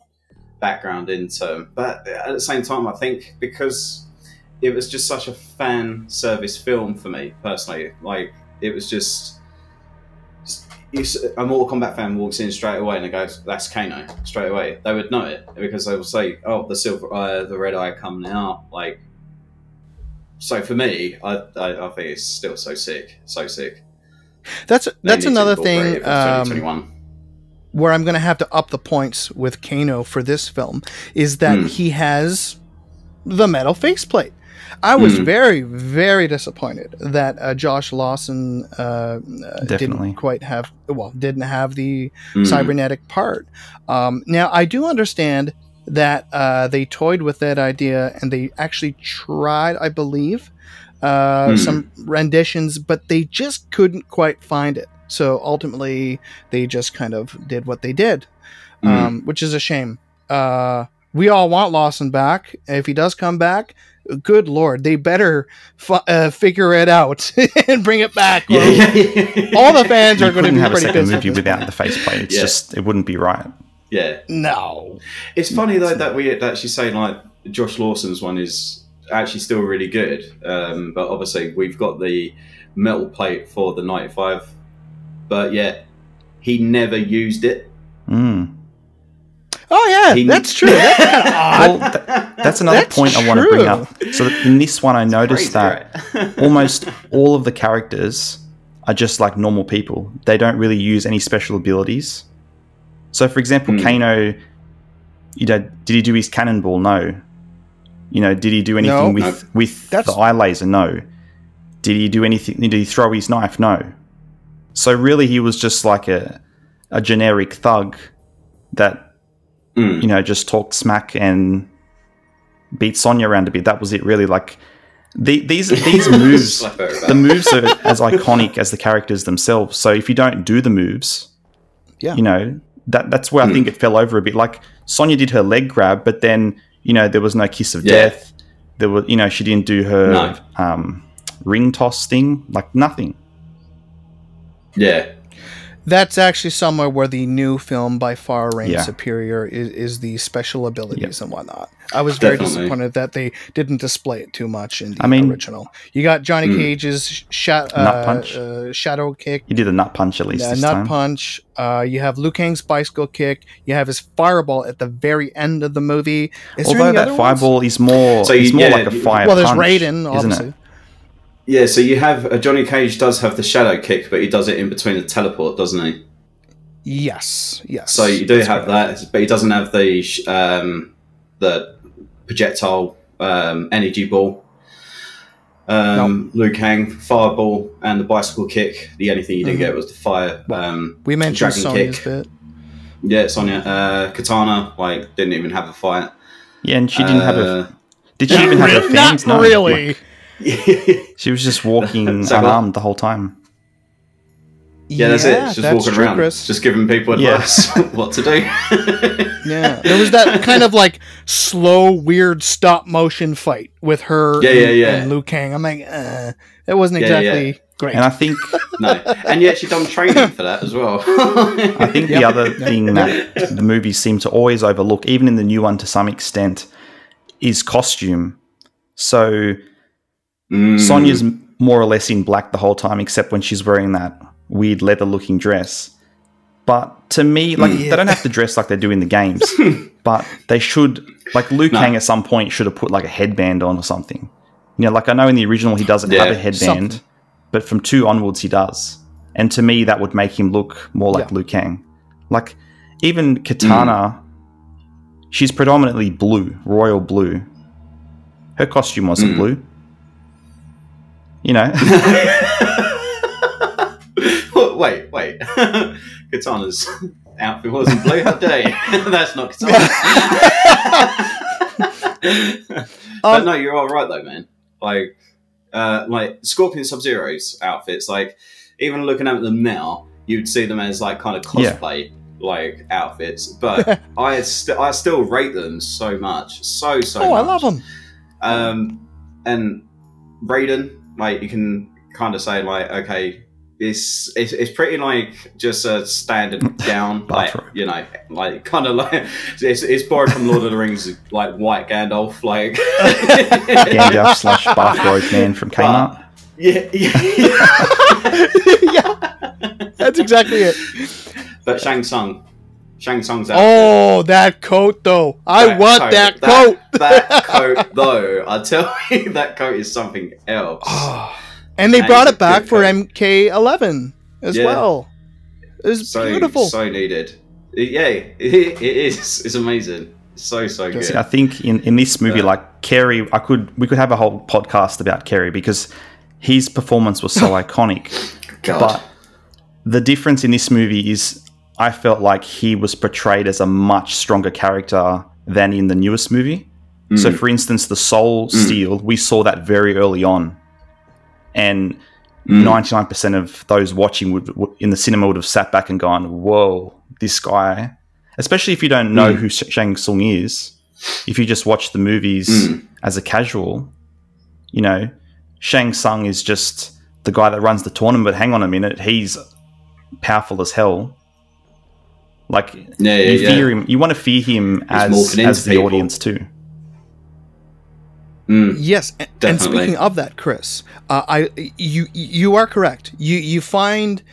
C: background into. But at the same time, I think because it was just such a fan service film for me personally, like it was just. A Mortal Kombat fan walks in straight away and they goes, "That's Kano." Straight away, they would know it because they will say, "Oh, the silver eye, the red eye coming out." Like, so for me, I, I, I think it's still so sick, so sick.
B: that's that's another thing um,
C: 2021.
B: Where I'm going to have to up the points with Kano for this film is that
C: Hmm.
B: he has the metal faceplate. I was
C: Hmm.
B: very, very disappointed that uh, Josh Lawson uh, uh, didn't quite have, well, didn't have the
C: Mm.
B: cybernetic part. Um, now, I do understand that uh, they toyed with that idea and they actually tried, I believe, uh,
C: Hmm.
B: some renditions, but they just couldn't quite find it. So ultimately, they just kind of did what they did,
C: Mm.
B: um, which is a shame. Uh, we all want Lawson back. If he does come back, good lord, they better fu- uh, figure it out and bring it back. or
C: yeah, yeah.
B: All the fans
A: You
B: are going to
A: couldn't
B: be
A: have a
B: pretty
A: second movie without the faceplate. It's
C: Yeah.
A: just it wouldn't be right.
C: yeah.
B: No.
C: It's funny though that we actually say like Josh Lawson's one is actually still really good, um, but obviously we've got the metal plate for the '95, but yet he never used it.
A: Mm.
B: Oh yeah,
C: He-
B: that's true. That's kind of odd.
A: Well, that, that's another
B: That's
A: point I want to bring up. So in this one, I noticed that almost all of the characters are just like normal people. They don't really use any special abilities. So, for example,
C: Hmm.
A: Kano, you know, did he do his cannonball? No. You know, did he do anything
B: No.
A: with with
B: That's-
A: the eye laser? No. Did he do anything? Did he throw his knife? No. So really, he was just like a a generic thug that
C: Mm.
A: you know, just talked smack and beat Sonya around a bit. That was it, really. Like the, these these moves, the moves are as iconic as the characters themselves. So if you don't do the moves,
B: Yeah.
A: you know that that's where I
C: Hmm.
A: think it fell over a bit. Like Sonya did her leg grab, but then you know there was no kiss of
C: Yeah.
A: death. There was, you know, she didn't do her
C: No.
A: um, ring toss thing. Like nothing.
C: Yeah,
B: That's actually somewhere where the new film by far reigns
A: Yeah.
B: superior is, is the special abilities and whatnot. I was very
C: Definitely.
B: disappointed that they didn't display it too much in the
A: I mean-
B: original. You got Johnny
C: Mm.
B: Cage's
A: Nut
B: uh,
A: punch.
B: uh, shadow kick.
A: You did a nut punch at least
B: Uh, nut
A: time.
B: punch. Uh, you have Liu Kang's bicycle kick. You have his fireball at the very end of the movie. Is
A: Although that
B: other ones?
A: fireball is more,
C: So you-
A: more
C: yeah,
A: like a fire
B: Well, there's
A: punch,
B: Raiden,
A: isn't
B: obviously.
A: it?
C: Yeah. So you have uh, Johnny Cage does have the shadow kick, but he does it in between the teleport, doesn't he?
B: Yes, yes.
C: So you do
B: That's
C: have
B: correct.
C: that, but he doesn't have the um, the projectile um, energy ball. Um, Liu Kang fireball and the bicycle kick. The only thing you didn't
B: Mhm.
C: get was the fire. Um,
B: We mentioned
C: Dragon
B: Sonya's
C: kick.
B: bit.
C: yeah, Sonya uh, Katana like didn't even have a fight.
A: Yeah, and she didn't have a
C: Uh,
A: Did she even have a fangs?
B: Not
A: No.
B: really.
A: Like, she was just walking
C: So-
A: unarmed the whole time.
C: Yeah, that's it. It's just walking
B: true,
C: around,
B: Chris.
C: just giving people
A: Yeah.
C: advice what to do.
B: Yeah, there was that kind of like slow, weird stop motion fight with her
C: Yeah,
B: and,
C: yeah, yeah.
B: and Liu Kang. I'm like, uh, that wasn't
C: Yeah, yeah.
B: exactly great.
A: And I think
C: no, and yet she done training for that as well.
A: I think the other thing that the movies seem to always overlook, even in the new one to some extent, is costume. So
C: Mm.
A: Sonya's more or less in black the whole time, except when she's wearing that weird leather looking dress. But to me, like
B: Yeah.
A: they don't have to dress like they do in the games, but they should. Like Liu
C: No.
A: Kang at some point should have put like a headband on or something. You know, like I know in the original he doesn't
C: Yeah.
A: have a headband,
B: Something.
A: but from two onwards he does. And to me, that would make him look more like
B: Yeah.
A: Liu Kang. Like even Katana, she's predominantly blue, royal blue. Her costume wasn't
C: Mm.
A: blue. You know,
C: wait, wait. Katana's outfit wasn't blue. How dare you? That's not Katana. but
B: Um,
C: no, you're all right though, man. Like, uh, like Scorpion Sub Zero's outfits. Like, even looking at them now, you'd see them as like kind of
A: Yeah.
C: cosplay like outfits. But I st- I still rate them so much, so so.
B: oh, I love them.
C: Um, and Raiden, like you can kind of say like, okay, it's it's, it's pretty like just a standard down, like you know, like kind of like it's, it's borrowed from Lord of the Rings, like White Gandalf, like
A: Gandalf slash bathrobe man from Kmart.
C: yeah, yeah.
B: yeah, that's exactly it.
C: but Shang Tsung, Shang Tsung's outfit.
B: Oh, that coat though. I
C: That
B: want that coat.
C: that coat, though, I tell you, that coat is something else.
B: and they
C: That
B: brought it back for. MK11 as
C: Yeah.
B: well. It was
C: so
B: beautiful.
C: so needed. It- yeah, it, it is. It's amazing. So so
B: Just-
C: good.
A: I think in, in this movie,
C: Yeah.
A: like Cary, I could we could have a whole podcast about Cary because his performance was so iconic.
C: God.
A: But the difference in this movie is I felt like he was portrayed as a much stronger character than in the newest movie. So,
C: Mm.
A: for instance, the Soul Steal, we saw that very early on, and
C: Mm.
A: ninety nine percent of those watching would, would in the cinema would have sat back and gone, "Whoa, this guy!" Especially if you don't know
C: Mm.
A: who Shang Tsung is. If you just watch the movies
C: Mm.
A: as a casual, you know, Shang Tsung is just the guy that runs the tournament. But hang on a minute, he's powerful as hell. Like
C: yeah, yeah,
A: you
C: yeah.
A: fear him, you want to fear him as as the
C: people.
A: audience too.
C: Mm.
B: Yes, a- and speaking of that, Chris, uh, I you you are correct. You you find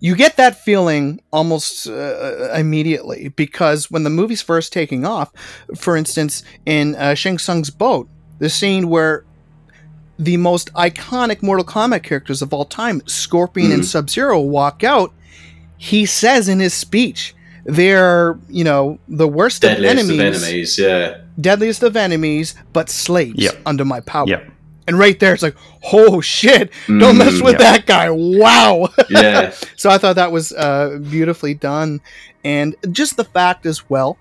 B: you get that feeling almost uh, immediately because when the movie's first taking off, for instance, in uh, Shang Tsung's boat, the scene where the most iconic Mortal Kombat characters of all time, Scorpion and
C: Mhm.
B: Sub Zero, walk out. He says in his speech, "They're you know the worst
C: Deadliest
B: of
C: of
B: enemies,
C: enemies. Yeah.
B: deadliest of enemies, but slaves
A: Yep.
B: under my power."
A: Yeah,
B: And right there, it's like, oh shit, don't
C: Mm,
B: mess with
A: yeah.
B: that guy. Wow.
C: Yeah.
B: so I thought that was uh, beautifully done. And just the fact as well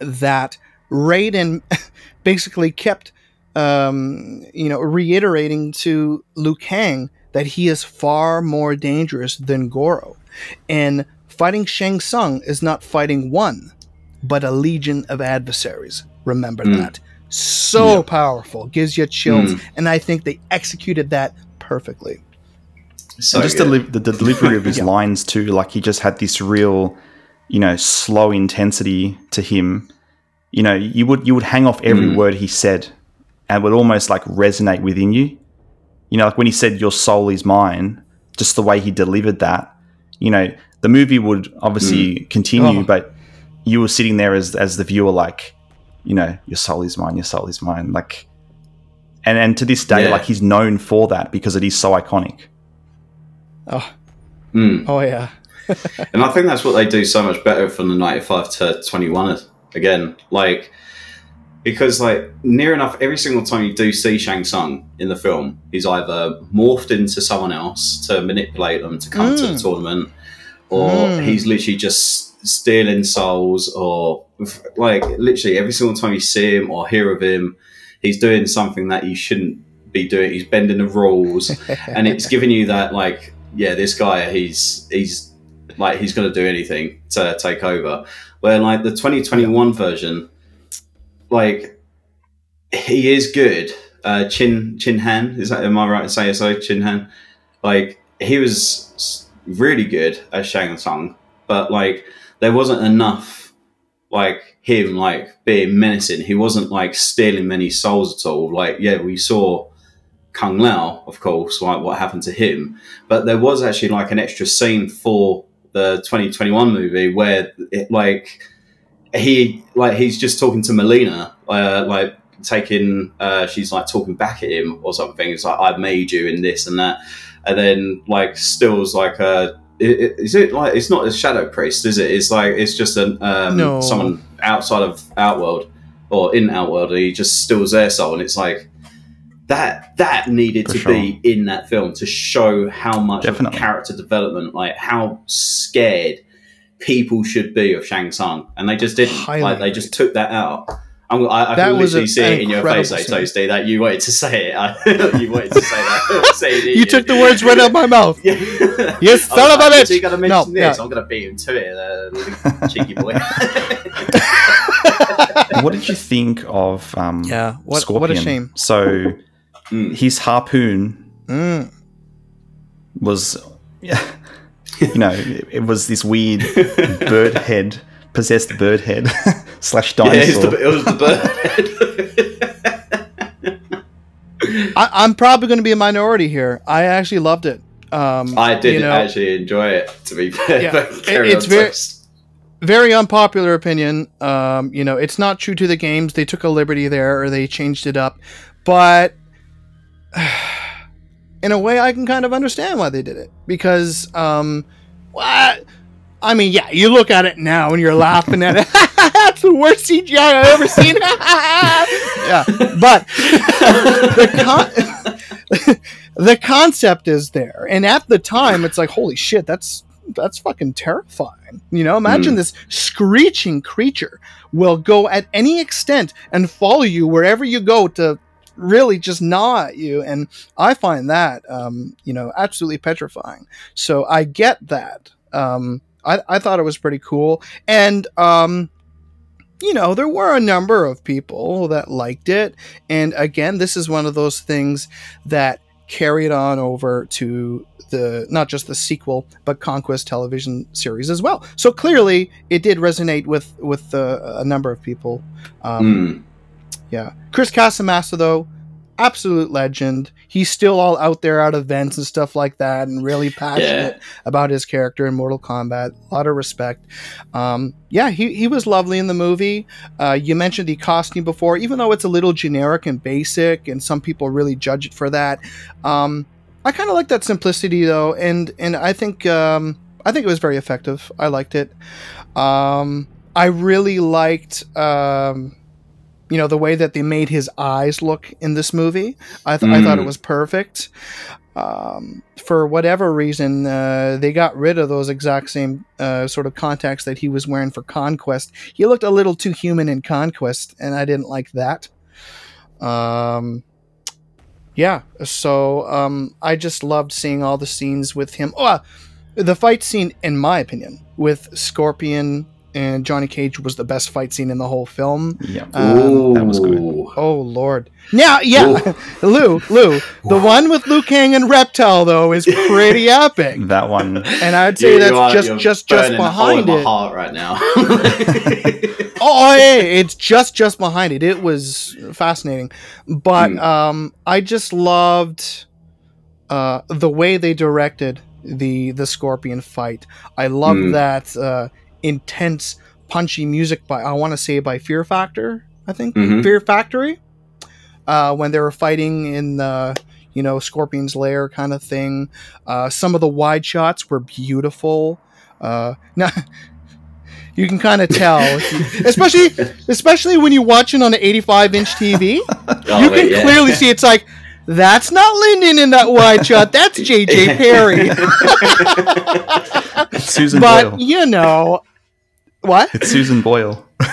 B: that Raiden basically kept, um, you know, reiterating to Liu Kang that he is far more dangerous than Goro. And fighting Shang Tsung is not fighting one, but a legion of adversaries. Remember
C: Mm.
B: that. So
A: Yeah.
B: powerful, gives you chills,
C: Mm.
B: and I think they executed that perfectly.
C: So
A: and just the, the, the delivery of his
B: Yeah.
A: lines too. Like he just had this real, you know, slow intensity to him. You know, you would you would hang off every
C: Mm.
A: word he said, and would almost like resonate within you. You know, like when he said "Your soul is mine," just the way he delivered that. You know, the movie would obviously continue,
B: Oh.
A: but you were sitting there as as the viewer, like, you know, your soul is mine, your soul is mine, like. And, and to this day,
C: Yeah.
A: like he's known for that because it is so iconic.
B: Oh,
C: Mm.
B: oh yeah.
C: And I think that's what they do so much better from the 95 to 21 again. Like, because, like, near enough every single time you do see Shang Tsung in the film, he's either morphed into someone else to manipulate them to come to the
B: Mm.
C: tournament, or
B: Mm.
C: he's literally just stealing souls, or like, literally every single time you see him or hear of him, he's doing something that he shouldn't be doing. He's bending the rules, and it's giving you that like, yeah, this guy, he's he's like he's going to do anything to take over. Where like the 2021 version, like he is good. Uh, Chin Chin Han is that am I right to say so? Chin Han, like he was really good as Shang Tsung, but like there wasn't enough like him like being menacing. He wasn't like stealing many souls at all. Like yeah, we saw Kung Lao, of course, like what happened to him, but there was actually like an extra scene for the 2021 movie where it like he like he's just talking to Mileena, uh, like taking uh, she's like talking back at him or something. It's like I've made you in this and that, and then like Still's like i- is it like it's not a shadow priest, is it? It's like it's just an um,
B: No.
C: someone outside of Outworld or in Outworld, and he just steals their soul, and it's like that that needed
A: For
C: to
A: sure.
C: be in that film to show how much of character development, like how scared people should be of Shang Tsung, and they just didn't.
B: Highly
C: like they just took that out. I'm, I, I
B: That
C: can
B: was
C: literally
B: a-
C: see it in your face, like
B: scene.
C: Toasty, that you wanted to say it. I, you wanted to say that. say it,
B: You took the words right out of my mouth.
C: Yeah.
B: You
C: I
B: son
C: was
B: of a
C: like,
B: bitch!
C: Is he going to mention
B: No,
C: this?
B: yeah.
C: I'm going to beat him to it, uh, cheeky boy.
A: what did you think of um,
B: Yeah, what
A: Scorpion?
B: what a shame.
A: So
C: Mm.
A: his harpoon
B: Mm.
A: was, yeah, you know, it, it was this weird bird head, possessed bird head slash
C: Yeah, it's
A: dinosaur.
C: the, it was the bird.
B: I, I'm probably going to be a minority here. I actually loved it. Um,
C: I did
B: you know,
C: actually enjoy it, to be fair.
B: Yeah, it- it's very-
C: Toast.
B: very unpopular opinion. Um, you know, it's not true to the games. They took a liberty there, or they changed it up. But in a way, I can kind of understand why they did it because, um, what? I mean, yeah, you look at it now and you're laughing at it. That's the worst CGI I've ever seen. yeah, but the con- the concept is there, and at the time, it's like, holy shit, that's that's fucking terrifying. You know, imagine
C: Mm.
B: this screeching creature will go at any extent and follow you wherever you go to really just gnaw at you. And I find that, um, you know, absolutely petrifying. So I get that. Um, I, I thought it was pretty cool. And, um, you know, there were a number of people that liked it. And again, this is one of those things that carried on over to the not just the sequel but conquest television series as well so clearly it did resonate with with uh, a number of people um,
C: Mm.
B: yeah chris casamassa though absolute legend. He's still all out there at events and stuff like that and really passionate about his character in mortal kombat. A lot of respect. Um, yeah he, he was lovely in the movie. Uh, you mentioned the costume before. Even though it's a little generic and basic and some people really judge it for that um, i kind of like that simplicity though and and i think um, i think it was very effective. I liked it. Um, i really liked um, you know the way that they made his eyes look in this movie i, th- I thought it
C: Mm.
B: was perfect. Um, for whatever reason uh, they got rid of those exact same uh, sort of contacts that he was wearing for conquest. He looked a little too human in conquest and i didn't like that. Um, yeah so um, i just loved seeing all the scenes with him. Oh, the fight scene in my opinion with scorpion and johnny cage was the best fight scene in the whole film
A: yeah,
B: Um,
A: that was good.
B: Oh Lord! Now, yeah, Lou, Lou, the one with Liu Kang and Reptile though is pretty epic,
A: that one.
B: and I'd say
C: You- you
B: that's just
C: you're
B: just just
C: burning a hole
B: behind
C: my
B: it.
C: heart right now.
B: Oh, yeah, it's just just behind it. It was fascinating, but
C: Hmm.
B: um, I just loved uh, the way they directed the the Scorpion fight. I love
C: Hmm.
B: that uh, intense, punchy music by I want to say by Fear Factor. I think
C: Mhm.
B: Fear Factory uh, when they were fighting in the you know Scorpion's lair kind of thing. Uh, some of the wide shots were beautiful. Uh, now you can kind of tell, especially especially when you watch it on an 85 inch TV.
C: Oh,
B: you
C: wait,
B: can
C: yeah.
B: clearly see it's like that's not Linden in that wide shot. That's JJ Perry.
A: Susan
B: but
A: Boyle.
B: you know what?
A: It's Susan Boyle.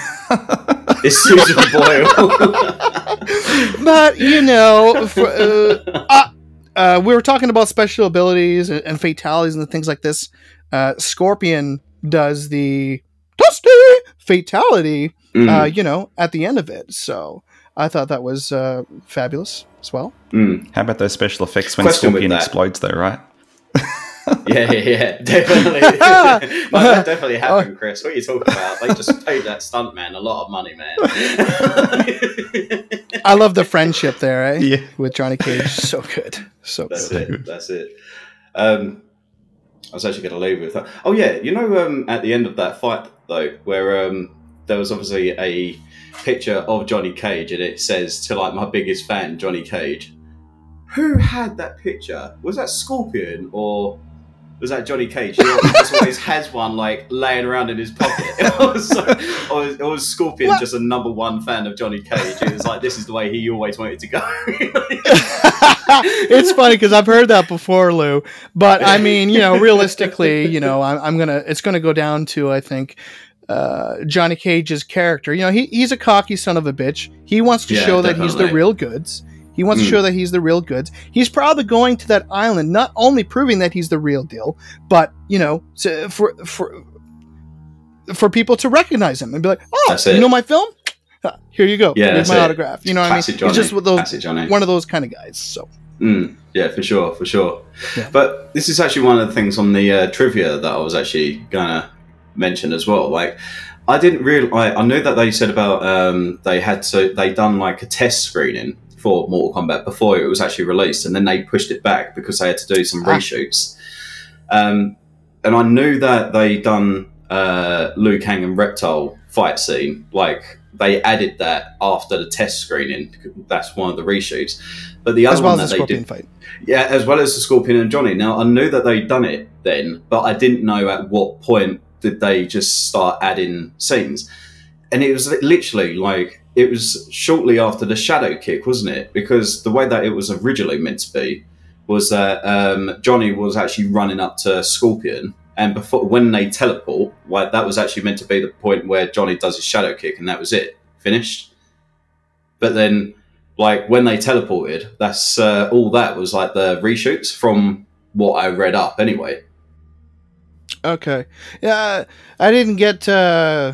C: It's Susan Boyle.
B: but you know, for, uh, uh, uh, we were talking about special abilities and, and fatalities and things like this. Uh, Scorpion does the Dusty fatality,
C: Mm,
B: uh, you know, at the end of it. So I thought that was uh, fabulous as well.
C: mm.
A: How about those special effects when
C: Question
A: Scorpion explodes, though, right?
C: Yeah, yeah, yeah, definitely. no, that definitely happened, Chris. What are you talking about? They just paid that stunt man a lot of money, man.
B: I love the friendship there, eh?
A: Yeah.
B: With Johnny Cage, so good, so
C: That's
B: good.
C: it. That's it. Um, I was actually going to leave with that. Oh yeah, you know, um, at the end of that fight though, where um, there was obviously a picture of Johnny Cage, and it says to like my biggest fan, Johnny Cage. Who had that picture? Was that Scorpion or was that Johnny Cage? He just always has one like laying around in his pocket. It was, so, was, was Scorpion
B: What?
C: just a number one fan of Johnny Cage? It was like this is the way he always wanted to go.
B: it's funny because I've heard that before, Lou. But I mean, you know, realistically, you know, I'm, I'm gonna it's gonna go down to I think uh, Johnny Cage's character. You know, he, he's a cocky son of a bitch. He wants to
C: Yeah,
B: show that he's the real goods. He wants to
C: Mm.
B: show that he's the real goods. He's probably going to that island, not only proving that he's the real deal, but you know, to, for for for people to recognize him and be like, "Oh, you know my film? Here you go.
C: Yeah,
B: Here's my
C: it.
B: autograph." You know what I mean?
C: Classic Johnny.
B: He's just those, one of those kind of guys. So
C: Mm, yeah, for sure, for sure.
B: Yeah.
C: But this is actually one of the things on the uh, trivia that I was actually gonna mention as well. Like, I didn't really. I, I knew that they said about um, they had to they done like a test screening for Mortal Kombat before it was actually released, and then they pushed it back because they had to do some
B: Ah.
C: reshoots. Um, and I knew that they'd done uh, Liu Kang and Reptile fight scene. Like they added that after the test screening. That's one of the reshoots. But the other
B: well
C: one
B: as the
C: that they did,
B: fight.
C: yeah, as well as the Scorpion and Johnny. Now I knew that they'd done it then, but I didn't know at what point did they just start adding scenes. And it was literally like it was shortly after the shadow kick, wasn't it? Because the way that it was originally meant to be was that um, Johnny was actually running up to Scorpion, and before when they teleport, like that was actually meant to be the point where Johnny does his shadow kick, and that was it, finished. But then, like when they teleported, that's uh, all that was like the reshoots from what I read up, anyway.
B: Okay. Yeah, I didn't get. Uh,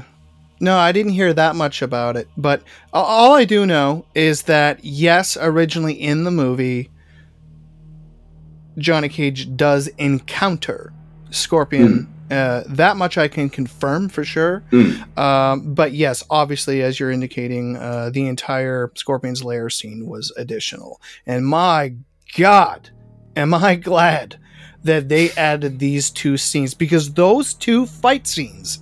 B: no, I didn't hear that much about it. But all I do know is that yes, originally in the movie, Johnny Cage does encounter Scorpion. Uh, that much I can confirm for sure.
C: Mm.
B: Um, but yes, obviously, as you're indicating, uh, the entire Scorpion's lair scene was additional. And my God, am I glad that they added these two scenes because those two fight scenes,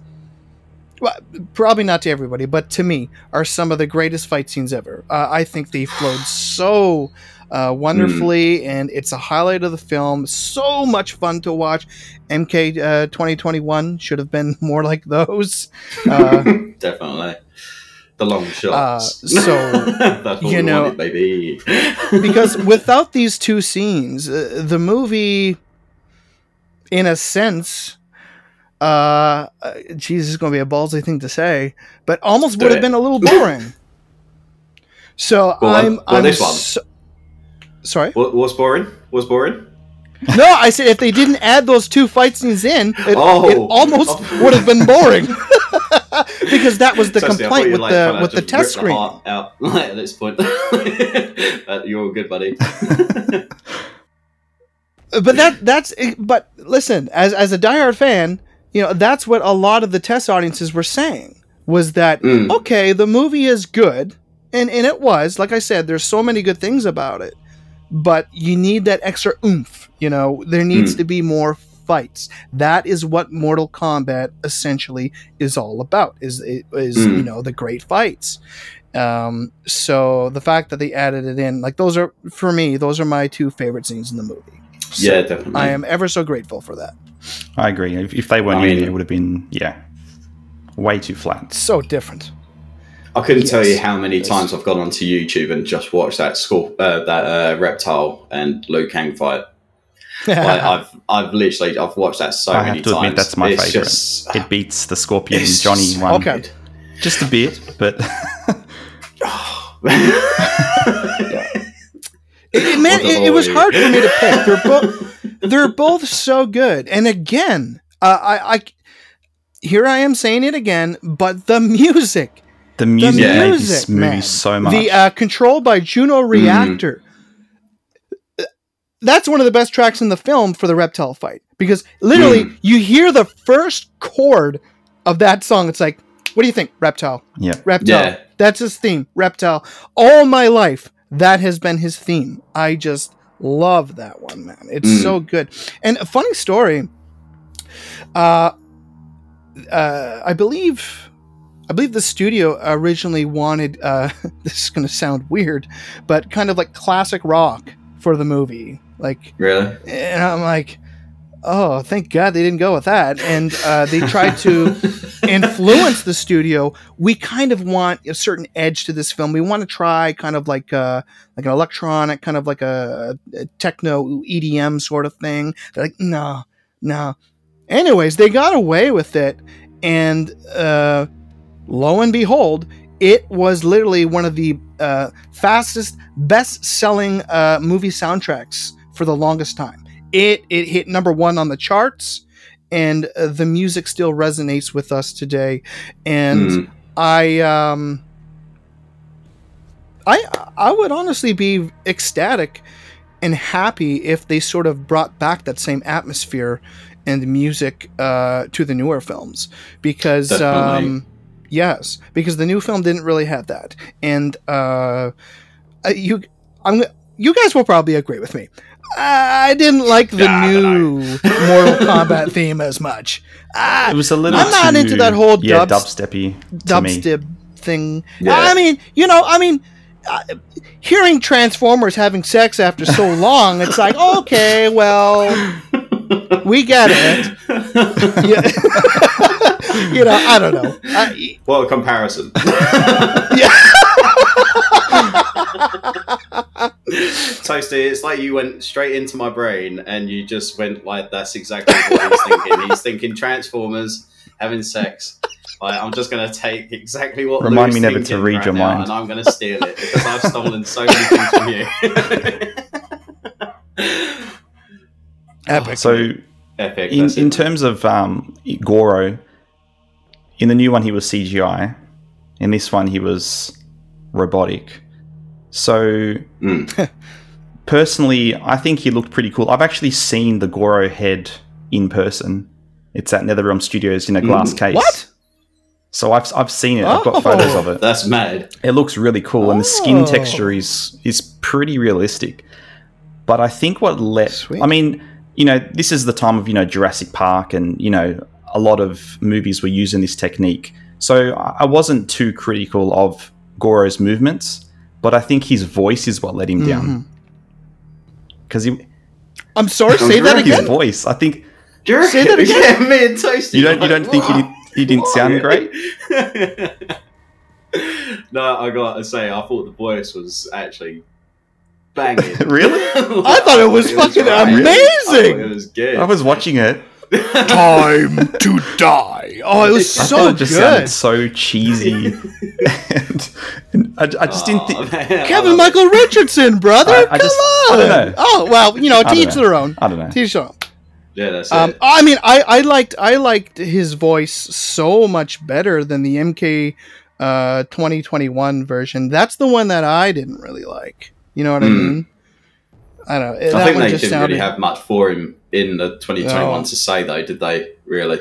B: probably not to everybody, but to me, are some of the greatest fight scenes ever. Uh, I think they flowed so uh, wonderfully, and it's a highlight of the film. So much fun to watch. MK uh, 2021 should have been more like those. Uh,
C: Definitely. The long shots.
B: Uh, so,
C: That's
B: you know-
C: wanted, baby.
B: because without these two scenes, uh, the movie, in a sense, uh, uh, geez, this is going to be a ballsy thing to say, but almost would have been a little boring. so
C: Well,
B: I'm,
C: well,
B: I'm
C: this one.
B: so- sorry.
C: what was boring? Was boring?
B: No, I said if they didn't add those two fight scenes in, it,
C: Oh.
B: it almost would have been boring. because that was the
C: thought
B: complaint with
C: like,
B: the with the test
C: rip the
B: screen.
C: out at this point. Uh, you're all good, buddy.
B: but that that's but listen as as a diehard fan you know that's what a lot of the test audiences were saying was that
C: Mm.
B: okay the movie is good and and it was like i said there's so many good things about it but you need that extra oomph you know there needs
C: Mm.
B: to be more fights that is what mortal kombat essentially is all about is is
C: Mm.
B: you know the great fights um so the fact that they added it in like those are for me those are my two favorite scenes in the movie So
C: yeah, definitely.
B: I am ever so grateful for that.
A: I agree. If, if they weren't
C: I mean-
A: there, it would have been yeah, way too flat.
B: So different.
C: I couldn't tell you how many
B: Yes.
C: times I've gone onto YouTube and just watched that school, uh, that uh, reptile and Liu Kang fight. Like, I've I've literally I've watched that so
A: I
C: many
A: have to
C: times.
A: admit that's my
C: It's
A: favorite.
C: just-
A: It beats the Scorpion Johnny
C: just
A: one.
B: Okay.
A: just a bit, but
B: It, man, it, it was hard for me to pick. They're both they're both so good. And again, uh, I, I here I am saying it again, but the music,
A: the music
B: the
A: made
B: music,
A: this movie
B: man.
A: so much.
B: the uh, controlled by Juno Reactor. That's one of the best tracks in the film for the reptile fight because literally
C: Mm.
B: you hear the first chord of that song. It's like, what do you think, reptile?
A: yeah,
B: Reptile.
C: Yeah.
B: That's his theme. Reptile. All my life, that has been his theme. I just love that one, man. It's
C: Mm.
B: so good. And a funny story. Uh, uh, I believe, I believe the studio originally wanted. Uh, this is going to sound weird, but kind of like classic rock for the movie. Like
C: Really?
B: and I'm like, oh, thank God they didn't go with that. And uh, they tried to influence the studio. We kind of want a certain edge to this film. We want to try kind of like a, like an electronic, kind of like a, a techno EDM sort of thing. They're like, no, no. Anyways, they got away with it, and uh, lo and behold, it was literally one of the uh, fastest, best-selling uh, movie soundtracks for the longest time. It it hit number one on the charts, and uh, the music still resonates with us today. And
C: Mm.
B: I um, I I would honestly be ecstatic and happy if they sort of brought back that same atmosphere and music uh, to the newer films because um, yes because the new film didn't really have that and uh, uh, you I'm you guys will probably agree with me. I didn't like the
C: Nah,
B: new Mortal Kombat theme as much.
A: it
B: Ah,
A: was a little.
B: I'm not
A: too-
B: into that whole
A: yeah
B: dubs-
A: dubsteppy
B: dubstep thing.
C: Yeah.
B: I mean, you know, I mean, uh, hearing Transformers having sex after so long, it's like, okay, well, we get it. Yeah. you know, I don't know. I,
C: What a comparison.
B: yeah.
C: Toasty, it's like you went straight into my brain and you just went like, that's exactly what he's thinking. He's thinking Transformers having sex. Like, I'm just going to take exactly what
A: Remind
C: Lou's
A: me never to read
C: right
A: your
C: now,
A: mind.
C: and I'm going to steal it because I've stolen so many things from you.
B: Epic.
A: So
C: Epic.
A: in, in terms of um, Goro, in the new one he was CGI. In this one he was robotic. So
C: Mm.
A: personally, I think he looked pretty cool. I've actually seen the Goro head in person. It's at NetherRealm Studios in a glass
C: Mm.
A: case.
B: What?
A: So I've, I've seen it. I've got
B: Oh.
A: photos of it.
C: That's mad.
A: It looks really cool, and the skin
B: Oh.
A: texture is is pretty realistic. But I think what let
B: Sweet.
A: I mean, you know, this is the time of you know Jurassic Park, and you know a lot of movies were using this technique. So I wasn't too critical of Goro's movements, but I think his voice is what let him down mm-hmm. because he
B: I'm sorry, say that
C: drink
A: his voice. I think
C: Do you
B: Say that again.
C: Yeah, me and Toasty.
A: you don't you don't think he, did, he didn't
C: What?
A: sound great.
C: no, I gotta say, I thought the voice was actually banging.
A: Really?
B: I thought it was fucking
A: amazing.
C: I it was good.
A: I was watching it.
B: Time to die. Oh, it was
A: I
B: so
A: thought it just
B: good.
A: sounded so cheesy, and, and I, I just didn't think.
B: Kevin Michael Richardson, brother.
A: I- I
B: Come
A: just-
B: on.
A: I don't know.
B: Oh well, you know,
A: I
B: to
A: don't
B: each
A: know.
B: their own.
A: I don't know.
B: Teach each their own.
C: Yeah, that's
B: Um,
C: it.
B: I mean, I, I liked I liked his voice so much better than the MK uh, 2021 version. That's the one that I didn't really like. You know what I
C: Hmm.
B: mean? I don't know.
C: I
B: that
C: think
B: one
C: they
B: just
C: didn't
B: sounded.
C: really have much for him in the 2021
B: No.
C: to say, though, did they? Really?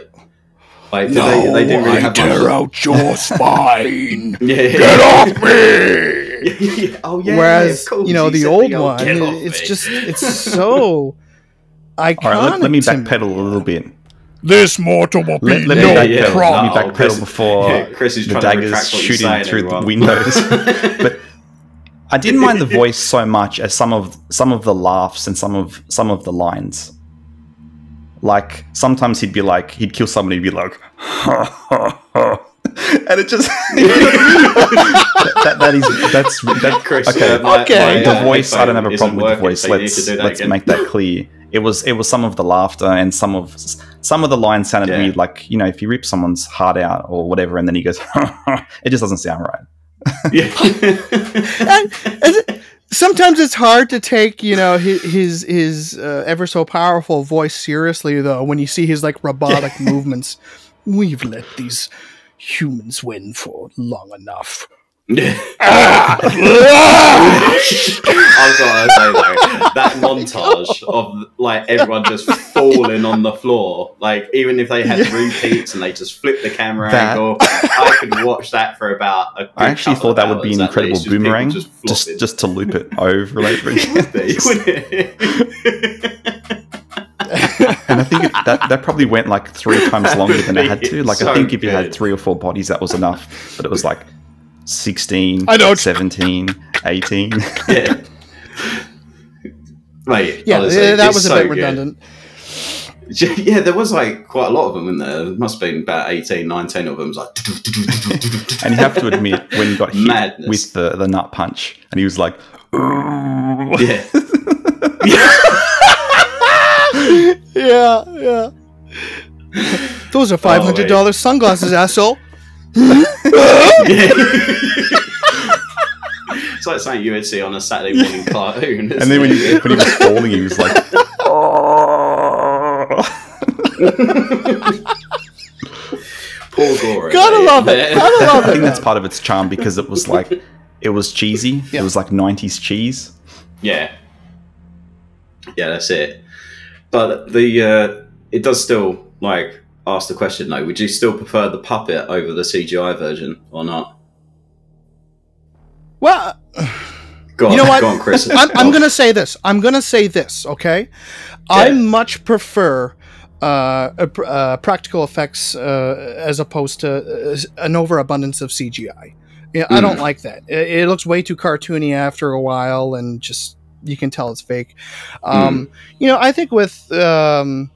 C: Like, did they, they didn't really have much.
B: out your spine.
C: Yeah.
B: Get off me!
C: Oh yeah.
B: Whereas
C: of course,
B: you know
C: he
B: the old
C: "Oh,
B: one,
C: get
B: it's
C: me."
B: just it's so iconic.
A: All right, let, let me
B: to
A: backpedal a little bit.
B: This mortal will
A: Let, let me
C: Yeah,
A: backpedal.
C: yeah.
A: Let me
C: Oh,
A: backpedal
C: Chris-
A: before
C: yeah, Chris is
A: the
C: trying to
A: daggers
C: retract what you're
A: shooting through
C: everyone.
A: the windows. but I didn't mind the voice so much as some of some of the laughs and some of some of the lines. Like sometimes he'd be like he'd kill somebody, he'd be like, and it just that, that, that is that's that
C: Chris,
A: okay.
C: uh, my-
B: Okay.
C: my,
A: the
C: uh,
A: voice, I don't have a problem with the voice.
C: so
A: Let's
C: to do that
A: let's
C: again.
A: make that clear. it was it was some of the laughter and some of some of the lines sounded
C: Yeah.
A: weird. Like you know, if you rip someone's heart out or whatever, and then he goes, it just doesn't sound right.
C: yeah.
B: And- and it- sometimes it's hard to take you know his his, his uh, ever so powerful voice seriously though when you see his like robotic movements. We've let these humans win for long enough Ah!
C: I've got to say though, that montage of like everyone just falling on the floor, like even if they had
B: Yeah.
C: repeats and they just flipped the camera
A: That-
C: angle, I could watch that for about. A good
A: I actually thought that would be an incredible
C: least,
A: boomerang,
C: just
A: just just to loop it over and over again.
C: they, wouldn't it?
A: and I think it, that that probably went like three times longer than it had to. Like
C: So
A: I think if you had three or four bodies, that was enough. But it was like 16,
B: I know.
A: 17, 18.
C: yeah. Mate,
B: yeah
C: honestly,
B: uh, that
C: it's
B: was a bit
C: good.
B: redundant
C: Yeah, there was like quite a lot of them in there. There must have been about 18, 19 of them. It was like,
A: and you have to admit, when he got hit
C: Madness.
A: with the, the nut punch, and he was like,
C: yeah.
B: yeah yeah those are five hundred dollars sunglasses asshole
C: it's like something you would see on a Saturday morning cartoon.
A: and then when he, when he was falling, he was like,
C: Paul Gora.
B: Gotta
C: mate.
B: love it. Gotta love
A: I think
B: it.
A: that's part of its charm because it was like, it was cheesy.
B: Yeah.
A: It was like 90s cheese.
C: Yeah, yeah, that's it. But the uh, it does still like ask the question though: Would you still prefer the puppet over the CGI version or not?
B: Well,
C: Go on,
B: You know what?
C: go on, Chris.
B: I'm, I'm gonna say this. I'm gonna say this. Okay, I much prefer uh, uh, practical effects uh, as opposed to uh, an overabundance of CGI. Yeah, I don't
C: Mm.
B: like that. It, it looks way too cartoony after a while, and just you can tell it's fake. Um, You know, I think with um,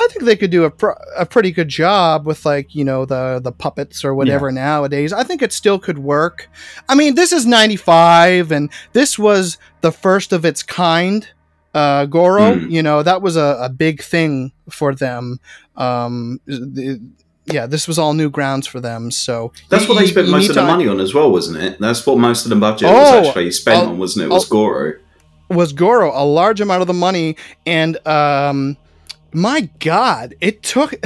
B: I think they could do a, pr- a pretty good job with like you know the the puppets or whatever nowadays. I think it still could work. I mean, this is '95, and this was the first of its kind. Uh, Goro,
C: Mm.
B: you know, that was a, a big thing for them. Um, the, yeah, this was all new grounds for them. So
C: That's
B: you-
C: what they spent
B: you
C: most of the money on as well, wasn't it? That's what most of the budget
B: Oh,
C: was actually spent
B: I'll-
C: on, wasn't it? Was
B: I'll-
C: Goro?
B: was Goro a large amount of the money, and um, my God, it took.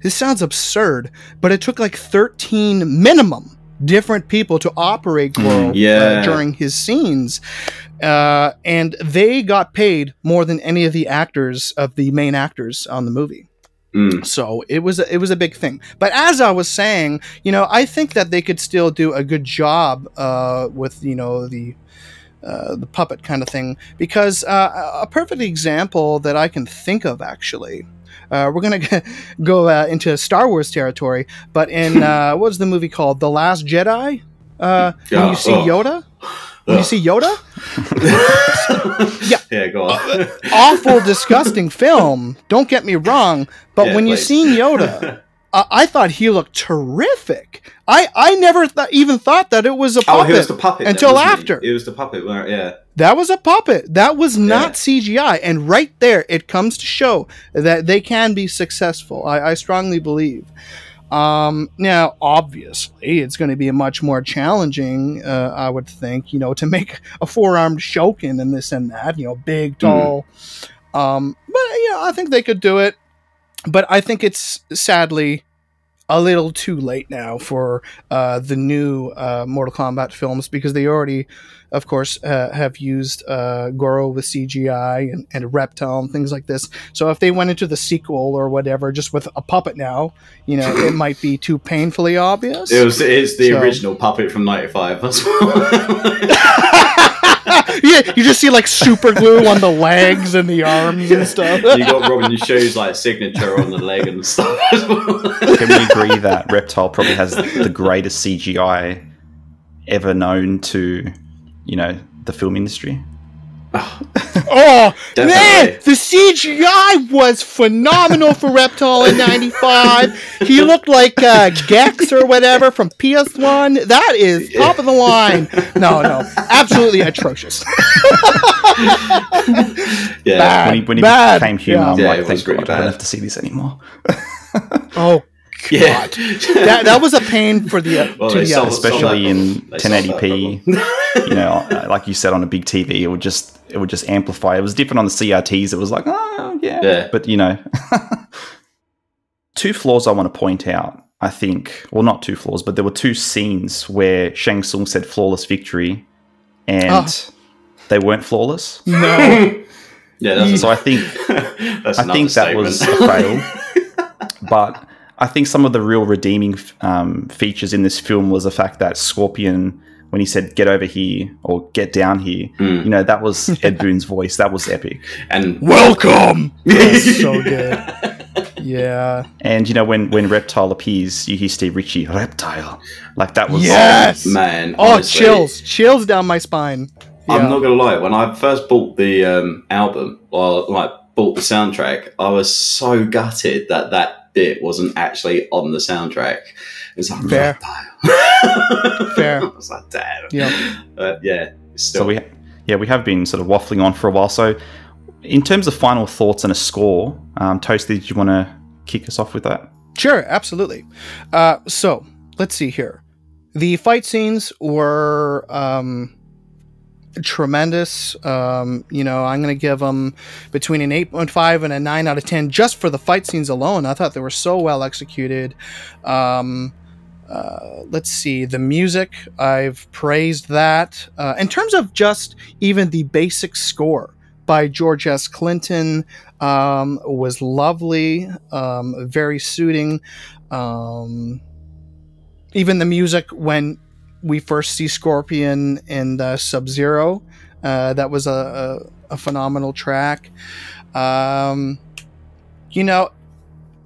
B: This sounds absurd, but it took like thirteen minimum different people to operate Goro
C: Mm, yeah.
B: uh, during his scenes, uh, and they got paid more than any of the actors of the main actors on the movie.
C: Mm.
B: So it was a, it was a big thing. But as I was saying, you know, I think that they could still do a good job uh, with you know the uh, the puppet kind of thing because uh, a perfect example that I can think of actually. Uh, we're gonna go uh, into Star Wars territory, but in uh, what was the movie called? The Last Jedi. Uh, when you see
C: oh.
B: Yoda, when you see Yoda,
C: yeah. Yeah, go on.
B: awful, disgusting film. Don't get me wrong, but
C: Yeah,
B: when you seen Yoda, uh, I thought he looked terrific. I I never th- even thought that it was a
C: Oh,
B: puppet.
C: he was the puppet.
B: until
C: wasn't
B: after.
C: It was the puppet. Where, yeah.
B: that was a puppet. That was not CGI. And right there, it comes to show that they can be successful. I, I strongly believe. Um, now, obviously, it's going to be much more challenging, uh, I would think, you know, to make a four-armed Shokan and this and that, you know, big, tall. Um, but you know, I think they could do it. But I think it's sadly a little too late now for uh, the new uh, Mortal Kombat films because they already, of course, uh, have used uh, Goro with CGI and, and Reptile and things like this. So if they went into the sequel or whatever, just with a puppet now, you know, it might be too painfully obvious.
C: It was it's the
B: So-
C: original puppet from '95 as well.
B: yeah, you just see like super glue on the legs and the arms and stuff.
C: you got Robin Shou's like signature on the leg and stuff as well.
A: Can we agree that Reptile probably has the greatest CGI ever known to, you know, the film industry?
B: Oh
C: Definitely.
B: man, the CGI was phenomenal for Reptile in '95. He looked like uh, Gex or whatever from PS1. That is top of the line. No, no, absolutely atrocious.
C: Yeah.
B: Bad.
A: when he, when he
B: bad.
A: became human,
B: Yeah.
A: I'm
C: Yeah,
A: like, thank
C: was really
A: God, I don't have to see this anymore.
B: Oh,
C: yeah.
B: that, that was a pain for the uh,
C: Well,
B: to the
C: solved-
B: eyes.
A: Especially in
C: They
A: 1080p. you know, uh, like you said on a big TV, it would just it would just amplify. It was different on the CRTs. It was like, oh yeah,
C: Yeah.
A: but you know, two flaws I want to point out. I think, well, not two flaws, but there were two scenes where Shang Tsung said flawless victory, and
B: Oh.
A: they weren't flawless.
B: No,
C: yeah, that's,
A: So I think
C: that's
A: I think that was a
C: understatement.
A: fail. but I think some of the real redeeming um, features in this film was the fact that Scorpion, when he said "get over here" or "get down here,"
C: Mm.
A: you know that was Ed Boon's voice. That was epic.
C: and
B: welcome. That's so good. Yeah.
A: And you know when when Reptile appears, you hear Steve Ritchie "Reptile," like that was
B: Yes.
C: man.
B: Oh,
C: honestly,
B: chills, chills down my spine.
C: I'm not gonna lie. When I first bought the um, album, or like bought the soundtrack, I was so gutted that that bit wasn't actually on the soundtrack. It's like
B: Fair. Fair.
C: I was like, damn.
B: Yeah.
C: But yeah, still.
A: So we yeah we have been sort of waffling on for a while. So in terms of final thoughts and a score, um, Toasty, did you want to kick us off with that?
B: Sure, absolutely. Uh, so let's see here. The fight scenes were um, tremendous. Um, you know, I'm going to give them between an 8.5 and a 9 out of 10 just for the fight scenes alone. I thought they were so well executed. Um, uh, let's see, the music, I've praised that. Uh, in terms of just even the basic score by George S. Clinton, um, was lovely, um, very suiting. Um, even the music when we first see Scorpion and uh, Sub Zero, uh, that was a, a, a phenomenal track. Um, you know,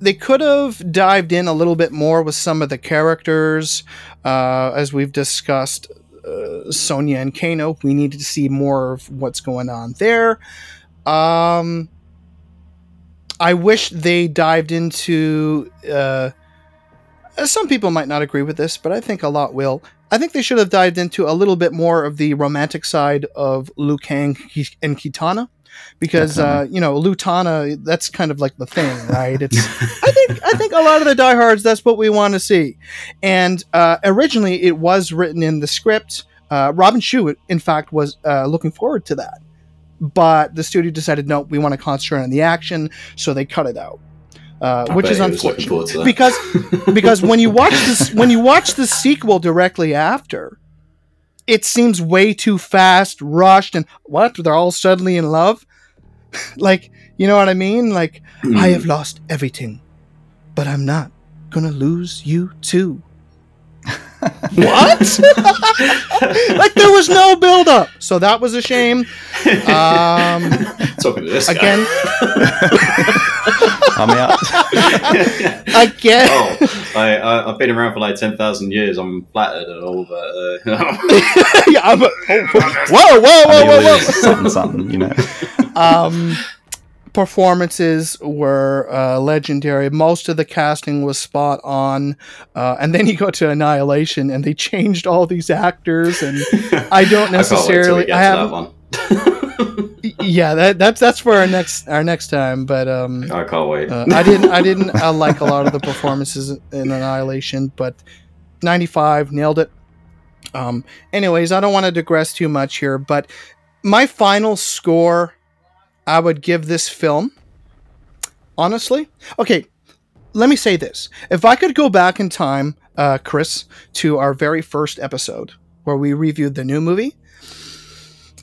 B: they could have dived in a little bit more with some of the characters, uh, as we've discussed. Uh, Sonya and Kano, we needed to see more of what's going on there. Um, I wish they dived into. Uh, some people might not agree with this, but I think a lot will. I think they should have dived into a little bit more of the romantic side of Liu Kang and Kitana, because uh, you know Lutana, that's kind of like the thing, right? It's I think I think a lot of the diehards that's what we want to see, and uh, originally it was written in the script. Uh, Robin Shou, in fact, was uh, looking forward to that, but the studio decided no, we want to concentrate on the action, so they cut it out, uh, which is
C: he was looking
B: unfortunate.
C: forward to that.
B: because because when you watch this when you watch the sequel directly after it seems way too fast rushed and what? They're all suddenly in love? Like you know what i mean? Like
C: Hmm.
B: i have lost everything but i'm not gonna lose you too. What? Like there was no build up so that was a shame um
C: talking to this guy.
B: again
A: I'm out.
B: again
C: oh, I, I, I've been around for like ten thousand years. I'm flattered and all, but uh,
B: yeah, I'm a, whoa whoa whoa
A: I mean,
B: whoa
A: it
B: whoa
A: something, something, you know.
B: um, performances were uh, legendary. Most of the casting was spot on, uh, and then you go to Annihilation, and they changed all these actors, and I don't
C: I can't wait till
B: necessarily. I,
C: to
B: have,
C: that
B: yeah, that, that's that's for our next our next time. But um,
C: I can't wait.
B: uh, I didn't I didn't uh, like a lot of the performances in Annihilation, but 95 nailed it. Um, anyways, I don't want to digress too much here, but my final score, I would give this film. Honestly, okay. Let me say this: if I could go back in time, uh, Chris, to our very first episode where we reviewed the new movie,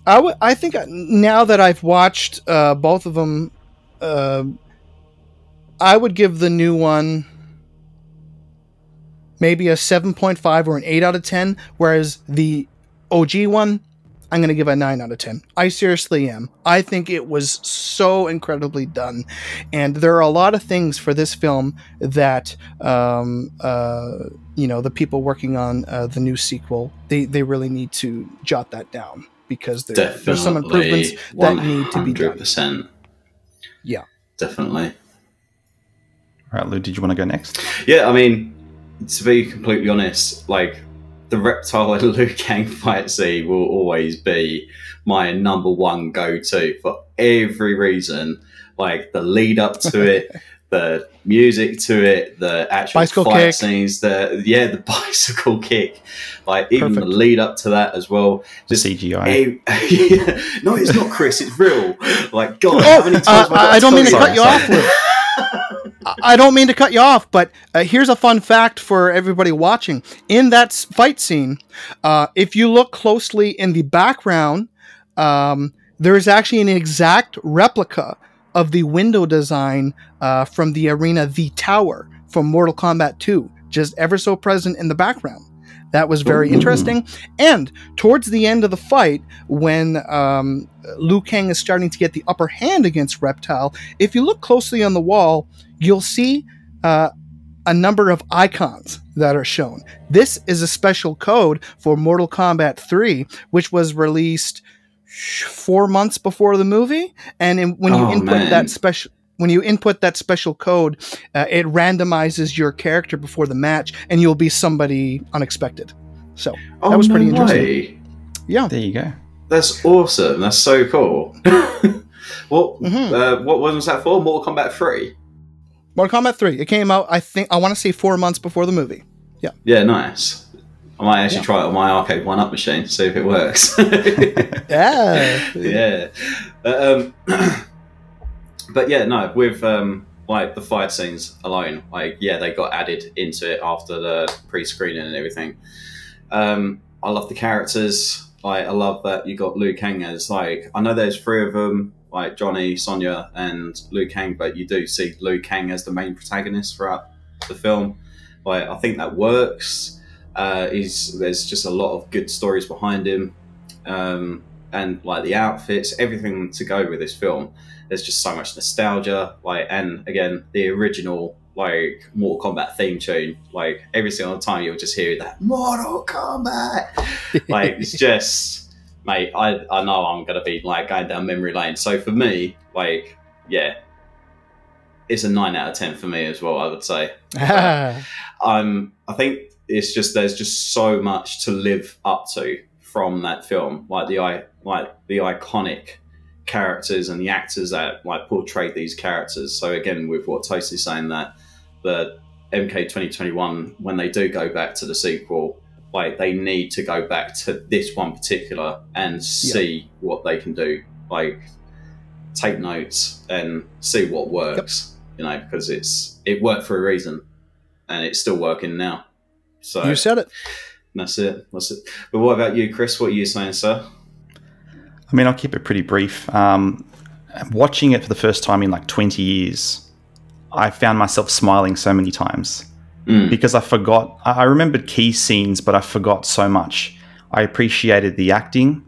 B: I would. I think now that I've watched uh, both of them uh, I would give the new one maybe a 7.5 or an 8 out of 10, whereas the OG one, I'm going to give a 9 out of 10. I seriously am. I think it was so incredibly done. And there are a lot of things for this film that, um, uh, you know, the people working on uh, the new sequel, they, they really need to jot that down. because there, there's some improvements that need to be done.
C: 100%.
B: Yeah.
C: Definitely.
A: All right, Lou, did you want to go next?
C: Yeah, I mean, to be completely honest, like the reptile and Liu Kang fight scene will always be my number one go-to for every reason. Like the lead up to it, the music to it, the actual
B: Bicycle
C: fight
B: kick.
C: scenes, the yeah, the bicycle kick, like even
B: Perfect.
C: the lead up to that as well. Just
A: CGI.
C: Eh, no, it's not Chris. It's real. Like God,
B: Oh,
C: how many times
B: uh,
C: I
B: I don't mean to cut you off, Lou. I- don't mean to cut you off, but uh, here's a fun fact for everybody watching. In that fight scene, uh, if you look closely in the background, um, there is actually an exact replica of the window design uh, from the arena The Tower from Mortal Kombat 2, just ever so present in the background. That was very interesting. And towards the end of the fight, when um, Liu Kang is starting to get the upper hand against Reptile, if you look closely on the wall, you'll see uh, a number of icons that are shown. This is a special code for Mortal Kombat 3, which was released four months before the movie. And in, when you
C: Oh,
B: input
C: man.
B: that special when you input that special code, uh, it randomizes your character before the match, and you'll be somebody unexpected. So
C: Oh,
B: That was pretty
C: no
B: interesting.
C: way.
B: yeah,
A: There you go.
C: That's awesome. That's so cool. what
B: Mhm.
C: uh, what was that for? Mortal Kombat Three.
B: Mortal Kombat 3. It came out, I think, I want to say four months before the movie.
C: Yeah, Yeah. nice. I might actually
B: Yeah.
C: try it on my arcade one up machine, to see if it works.
B: Yeah.
C: yeah. Uh, um, but yeah, no, with um, like the fight scenes alone, like yeah, they got added into it after the pre-screening and everything. Um, I love the characters. Like I love that you got Liu Kang as like I know there's three of them, like Johnny, Sonya, and Liu Kang, but you do see Liu Kang as the main protagonist throughout the film. Like I think that works. Uh, he's there's just a lot of good stories behind him. Um, and like the outfits, everything to go with this film. There's just so much nostalgia, like, and again, the original like Mortal Kombat theme tune, like every single time you'll just hear that Mortal Kombat. like it's just, mate, I I know I'm gonna be like going down memory lane. So for me, like, yeah, it's a nine out of ten for me as well. I would say um, I think it's just there's just so much to live up to from that film, like the i like the iconic characters and the actors that like portrayed these characters. So again, with what Toasty's saying, that the MK 2021 when they do go back to the sequel, like they need to go back to this one particular and see what they can do, like take notes and see what works. You know, because it's it worked for a reason and it's still working now. So
B: you said it.
C: that's it. That's it. But what about you, Chris? What are you saying, sir?
A: I mean, I'll keep it pretty brief. Um, watching it for the first time in like 20 years, I found myself smiling so many times
C: Mm.
A: because I forgot. I I remembered key scenes, but I forgot so much. I appreciated the acting.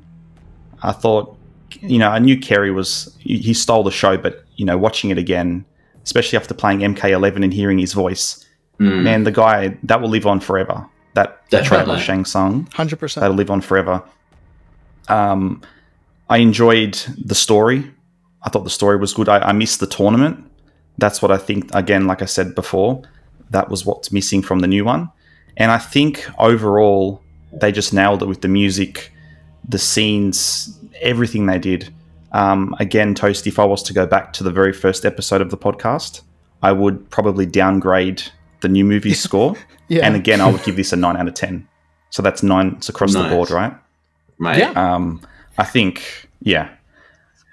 A: I thought, you know, I knew Cary was, he he stole the show, but, you know, watching it again, especially after playing MK11 and hearing his voice,
C: Mm.
A: man, the guy, that will live on forever. That
C: Definitely.
A: trailer Shang Tsung
B: Hundred percent.
A: that'll live on forever. Um, I enjoyed the story. I thought the story was good. I, I missed the tournament. That's what I think. Again, like I said before, that was what's missing from the new one. And I think overall, they just nailed it with the music, the scenes, everything they did. Um, again, Toast, if I was to go back to the very first episode of the podcast, I would probably downgrade the new movie score.
B: Yeah.
A: And again, I would give this a 9 out of 10. So that's nine. It's across
C: Nice.
A: the board, right?
C: Mate,
B: Yeah.
A: Um, I think, yeah.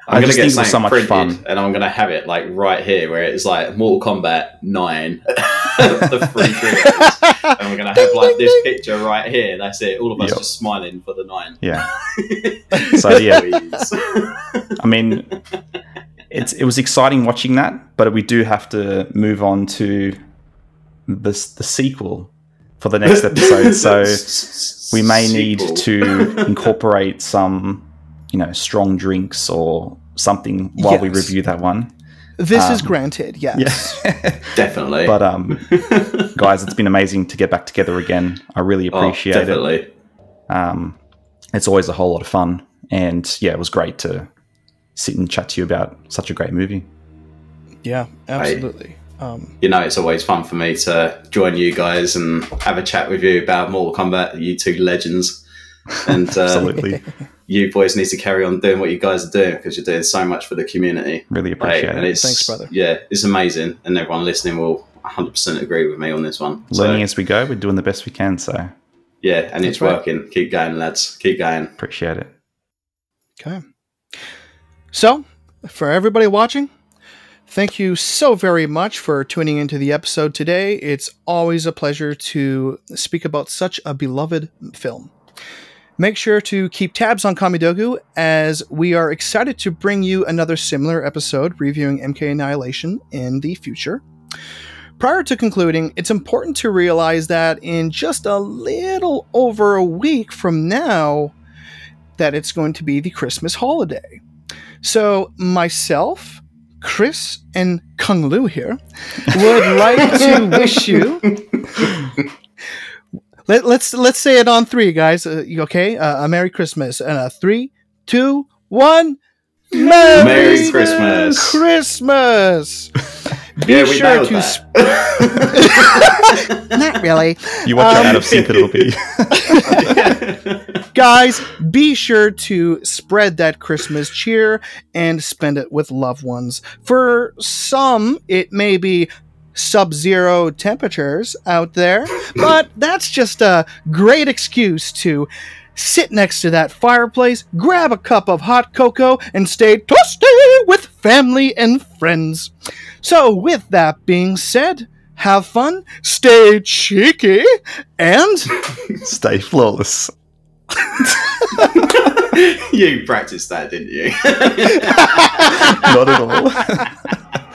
C: I'm
A: I
C: gonna get
A: was so
C: something
A: much
C: printed,
A: fun.
C: and I'm gonna have it like right here, where it's like Mortal Kombat Nine, the free triggers, and we're gonna have like this picture right here. That's it. All of us
A: Yep.
C: just smiling for the nine.
A: Yeah. So, yeah. I mean, it's it was exciting watching that, but we do have to move on to the the sequel for the next episode. So we may need to incorporate some, you know, strong drinks or something while we review that one.
B: This is
A: Um,
B: granted. Yes.
A: Yeah.
C: definitely.
A: but um, guys, it's been amazing to get back together again. I really
C: Oh,
A: appreciate it.
C: definitely.
A: Um, it's always a whole lot of fun, And yeah, it was great to sit and chat to you about such a great movie.
B: Yeah, absolutely. Um,
C: You know, it's always fun for me to join you guys and have a chat with you about Mortal Kombat, you two legends. And uh,
A: Absolutely.
C: you boys need to carry on doing what you guys are doing because you're doing so much for the community.
A: really
C: Like,
A: appreciate
C: and
A: it.
C: it's
B: Thanks, brother.
C: Yeah, it's amazing, and everyone listening will 100% agree with me on this one. So,
A: Learning as we go, we're doing the best we can, so
C: yeah, and it's
B: right.
C: working. Keep going, lads. Keep going.
A: appreciate it.
B: Okay. So, for everybody watching, thank you so very much for tuning into the episode today. It's always a pleasure to speak about such a beloved film. Make sure to keep tabs on Kamidogu as we are excited to bring you another similar episode reviewing MK Annihilation in the future. Prior to concluding, it's important to realize that in just a little over a week from now, that it's going to be the Christmas holiday. So, myself, Chris, and Kung Lu here would like to wish you. Let, let's let's say it on three, guys. Uh, you okay? Uh, a Merry Christmas and a three, two, one. Merry,
C: Merry Christmas.
B: Christmas. Be
C: yeah, we
B: sure
C: nailed
B: to
C: that.
B: sp- not really.
A: You watch
B: Um,
A: how out of sync it'll be.
B: guys, be sure to spread that Christmas cheer and spend it with loved ones. For some, it may be sub zero temperatures out there, but that's just a great excuse to sit next to that fireplace, grab a cup of hot cocoa, and stay toasty with family and friends. So, with that being said, have fun, stay cheeky, and.
A: Stay flawless.
C: you practiced that, didn't you?
A: Not at all.